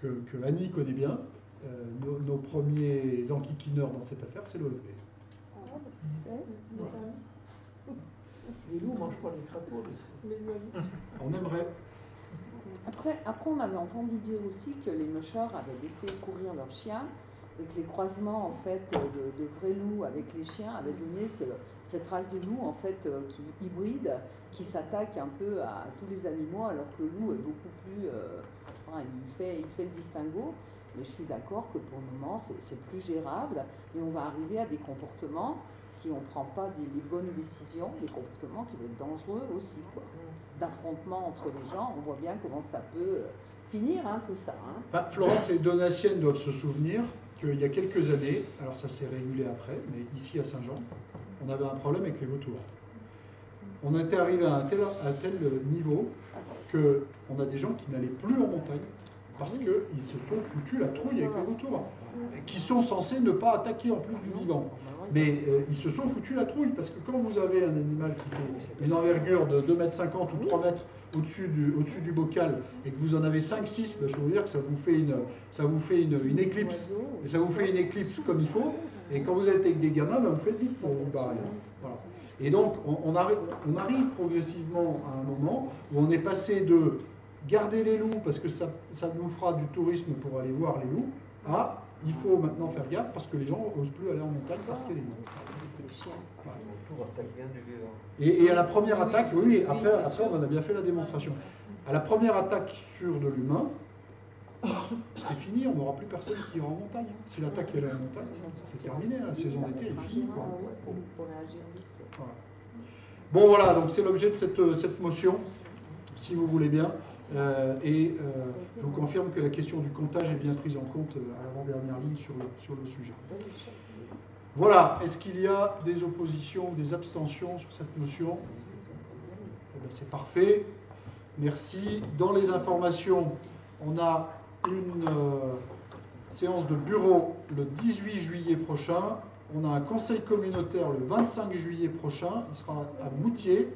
Speaker 1: que, Annie connaît bien. Nos, nos premiers enquiquineurs dans cette affaire, c'est l'OFB.
Speaker 7: Les loups mangent pas les crapauds. les-
Speaker 1: On aimerait.
Speaker 12: Après, après, on avait entendu dire aussi que les mochards avaient laissé courir leurs chiens et que les croisements en fait de, de vrais loups avec les chiens avaient donné ce- cette race de loup en fait euh, qui hybride, qui s'attaque un peu à tous les animaux, alors que le loup est beaucoup plus, euh, enfin, il fait, il fait le distinguo. Mais je suis d'accord que pour le moment c'est plus gérable et on va arriver à des comportements si on ne prend pas des, les bonnes décisions, des comportements qui vont être dangereux aussi quoi d'affrontement entre les gens, on voit bien comment ça peut euh, finir, hein, tout ça. hein.
Speaker 1: Bah, Florence et Donatienne doivent se souvenir qu'il y a quelques années, alors ça s'est régulé après, mais ici à Saint-Jean, on avait un problème avec les vautours. On était arrivé à un tel, à un tel niveau qu'on a des gens qui n'allaient plus en montagne parce qu'ils se sont foutus la trouille avec les vautours, qui sont censés ne pas attaquer en plus du vivant. Mais euh, ils se sont foutus la trouille parce que quand vous avez un animal qui fait une envergure de 2,50 m ou 3 mètres au-dessus du, bocal et que vous en avez 5-6, ben, je peux dire que ça vous fait une, ça vous fait une, éclipse. Et ça vous fait une éclipse comme il faut. Et quand vous êtes avec des gamins, ben, vous faites vite pour vous barrer. Voilà. Et donc, on, on arrive, on arrive progressivement à un moment où on est passé de garder les loups parce que ça, ça nous fera du tourisme pour aller voir les loups à il faut maintenant faire gaffe parce que les gens n'osent plus aller en montagne parce qu'il y a
Speaker 2: du vivant.
Speaker 1: Et, et à la première attaque, oui, après, après on en a bien fait la démonstration. À la première attaque sur de l'humain, c'est fini, on n'aura plus personne qui ira en montagne. Si l'attaque est en montagne, c'est- terminé, la saison d'été est finie. quoi. Voilà. Bon voilà, donc c'est l'objet de cette, euh, cette motion, si vous voulez bien. Euh, et euh, je vous confirme que la question du comptage est bien prise en compte euh, à l'avant-dernière ligne sur le, sujet. Voilà, est-ce qu'il y a des oppositions, des abstentions sur cette motion? Eh C'est parfait, merci. Dans les informations, on a une euh, séance de bureau le 18 juillet prochain. On a un conseil communautaire le 25 juillet prochain, il sera à Moutier.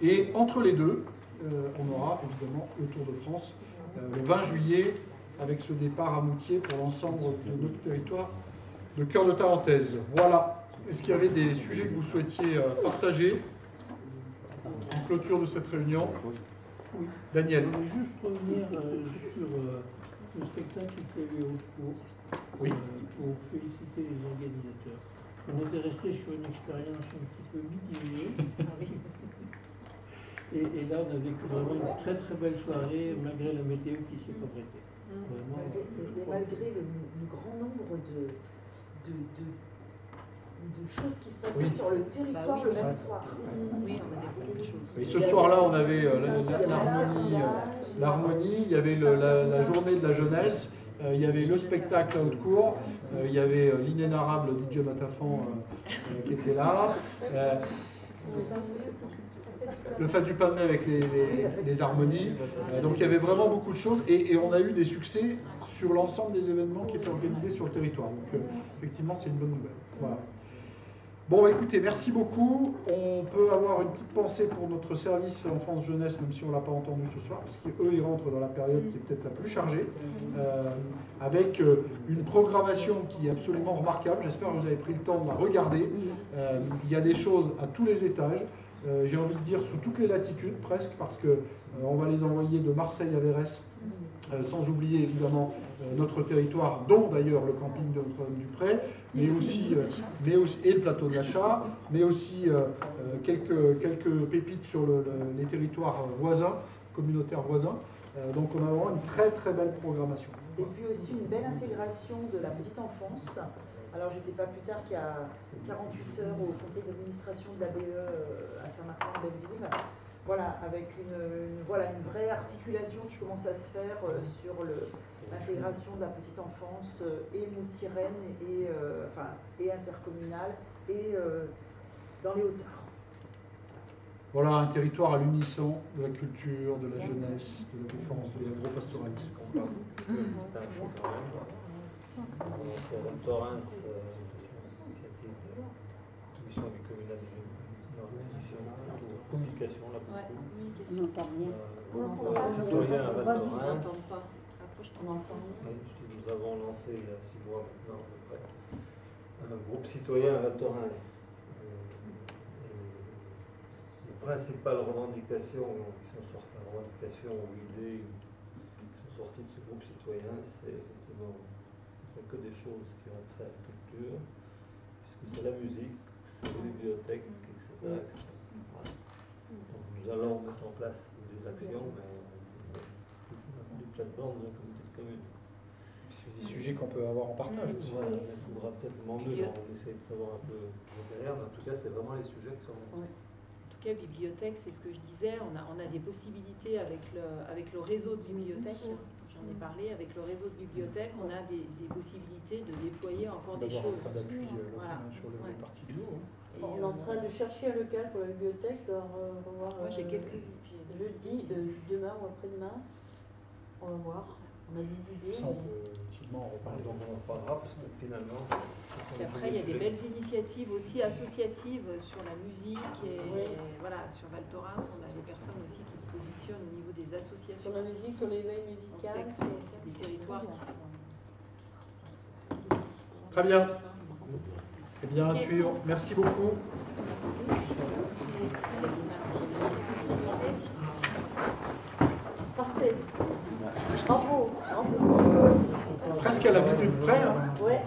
Speaker 1: Et entre les deux, euh, on aura évidemment le Tour de France euh, le 20 juillet avec ce départ à Moutier pour l'ensemble de notre territoire de cœur de Tarentaise. Voilà. Est-ce qu'il y avait des sujets que vous souhaitiez euh, partager en clôture de cette réunion?
Speaker 7: Oui.
Speaker 1: Daniel.
Speaker 7: Je voulais juste revenir euh, sur euh, le spectacle qui prévu au cours
Speaker 1: Oui.
Speaker 7: pour féliciter les organisateurs. On était resté sur une expérience un petit peu mitigée. Et, et là, on a vécu vraiment une très très belle soirée, malgré la météo qui s'est. Vraiment,
Speaker 16: Et, et- et malgré le, le grand nombre de, de, de, de choses qui se passaient
Speaker 1: Oui.
Speaker 16: sur le territoire
Speaker 14: Bah oui.
Speaker 16: le même
Speaker 1: Ouais.
Speaker 16: soir.
Speaker 14: Oui, on avait beaucoup de choses.
Speaker 1: Et ce soir-là, on avait euh, l'harmonie, euh, l'harmonie, il y avait le- la, la journée de la jeunesse, euh, il y avait le spectacle haute cour, euh, il y avait l'inénarrable DJ Matafan euh, euh, qui était là, euh, le fait du mai avec les, harmonies. Euh, donc il y avait vraiment beaucoup de choses et, on a eu des succès sur l'ensemble des événements qui étaient organisés sur le territoire. Donc euh, effectivement, c'est une bonne nouvelle. Bon, bah, écoutez, merci beaucoup. On peut avoir une petite pensée pour notre service enfance-jeunesse, même si on ne l'a pas entendu ce soir, parce qu'eux, ils rentrent dans la période qui est peut-être la plus chargée, euh, avec une programmation qui est absolument remarquable. J'espère que vous avez pris le temps de la regarder. Il y a des choses à tous les étages. Euh, J'ai envie de dire sous toutes les latitudes, presque, parce que euh, va les envoyer de Marseille à Vérès, euh, sans oublier évidemment notre territoire, dont d'ailleurs le camping de Notre-Dame-du-Pré, mais aussi, mais aussi et le plateau d'achat, mais aussi quelques, quelques pépites sur le- le- les territoires voisins, communautaires voisins. Donc on a vraiment une très très belle programmation.
Speaker 16: Et puis aussi une belle intégration de la petite enfance. Alors j'étais pas plus tard a 48 heures au conseil d'administration de la BE euh, à Saint-Martin-Belleville. Voilà, avec une, une- voilà, une vraie articulation qui commence à se faire euh, sur le- l'intégration de la petite enfance euh, et Moutirenne et, euh, enfin, et intercommunale et euh, dans les hauteurs.
Speaker 1: Voilà un territoire à l'unisson de la culture, de la jeunesse, de la défense, de l'agro-pastoralisme.
Speaker 2: C'est à Torrens, initiative de la commission du communal de communication là pour
Speaker 14: Ouais, communication.
Speaker 2: Euh,
Speaker 14: bien. j'entends pas. Approche ton enfant.
Speaker 2: Nous avons lancé il y a six mois maintenant à peu près un groupe citoyen à Val Thorens. Et les principales revendications qui sont sorties, enfin, revendications ou idées qui sont sorties de ce groupe citoyen, c'est que des choses qui ont trait à la culture, puisque c'est la musique, c'est les bibliothèques, etc. etc. Voilà. Donc nous allons mettre en place des actions, mais des plates-bandes d'un comité de commune.
Speaker 1: C'est des sujets qu'on peut avoir en partage aussi.
Speaker 2: Voilà, il faudra peut-être demander, on essaie de savoir un peu derrière, mais en tout cas, c'est vraiment les sujets qui sont.
Speaker 14: En tout cas, bibliothèque, c'est ce que je disais, on a, on a des possibilités avec le, avec le réseau de bibliothèques, j'en ai parlé, avec le réseau de bibliothèques, on a des, des possibilités de déployer encore des choses.
Speaker 1: point d'appui euh,
Speaker 14: Voilà.
Speaker 1: sur le
Speaker 14: Ouais.
Speaker 1: parti de l'eau. hein.
Speaker 14: Et,
Speaker 17: On est en train de chercher un local pour la bibliothèque, je dois revoir.
Speaker 14: Moi, j'ai
Speaker 17: euh,
Speaker 14: quelques
Speaker 17: Jeudi, euh, demain ou après-demain. On va voir. On a des idées.
Speaker 1: Ça, on
Speaker 17: mais-
Speaker 1: peut effectivement en reparler.
Speaker 2: Donc on en reparlera, parce que finalement. ce sont
Speaker 14: Puis
Speaker 2: des
Speaker 14: après, il y a des belles initiatives aussi associatives sur la musique et voilà, sur Val Thorens, on a des personnes aussi qui se positionnent au niveau des associations.
Speaker 17: Sur la musique, sur l'éveil
Speaker 14: On
Speaker 17: musical.
Speaker 14: sait que c'est des territoires qui sont.
Speaker 1: Très bien. Eh bien, à suivre. Merci beaucoup.
Speaker 17: Bravo. Bravo.
Speaker 1: Presque à la minute près. hein.
Speaker 17: Ouais.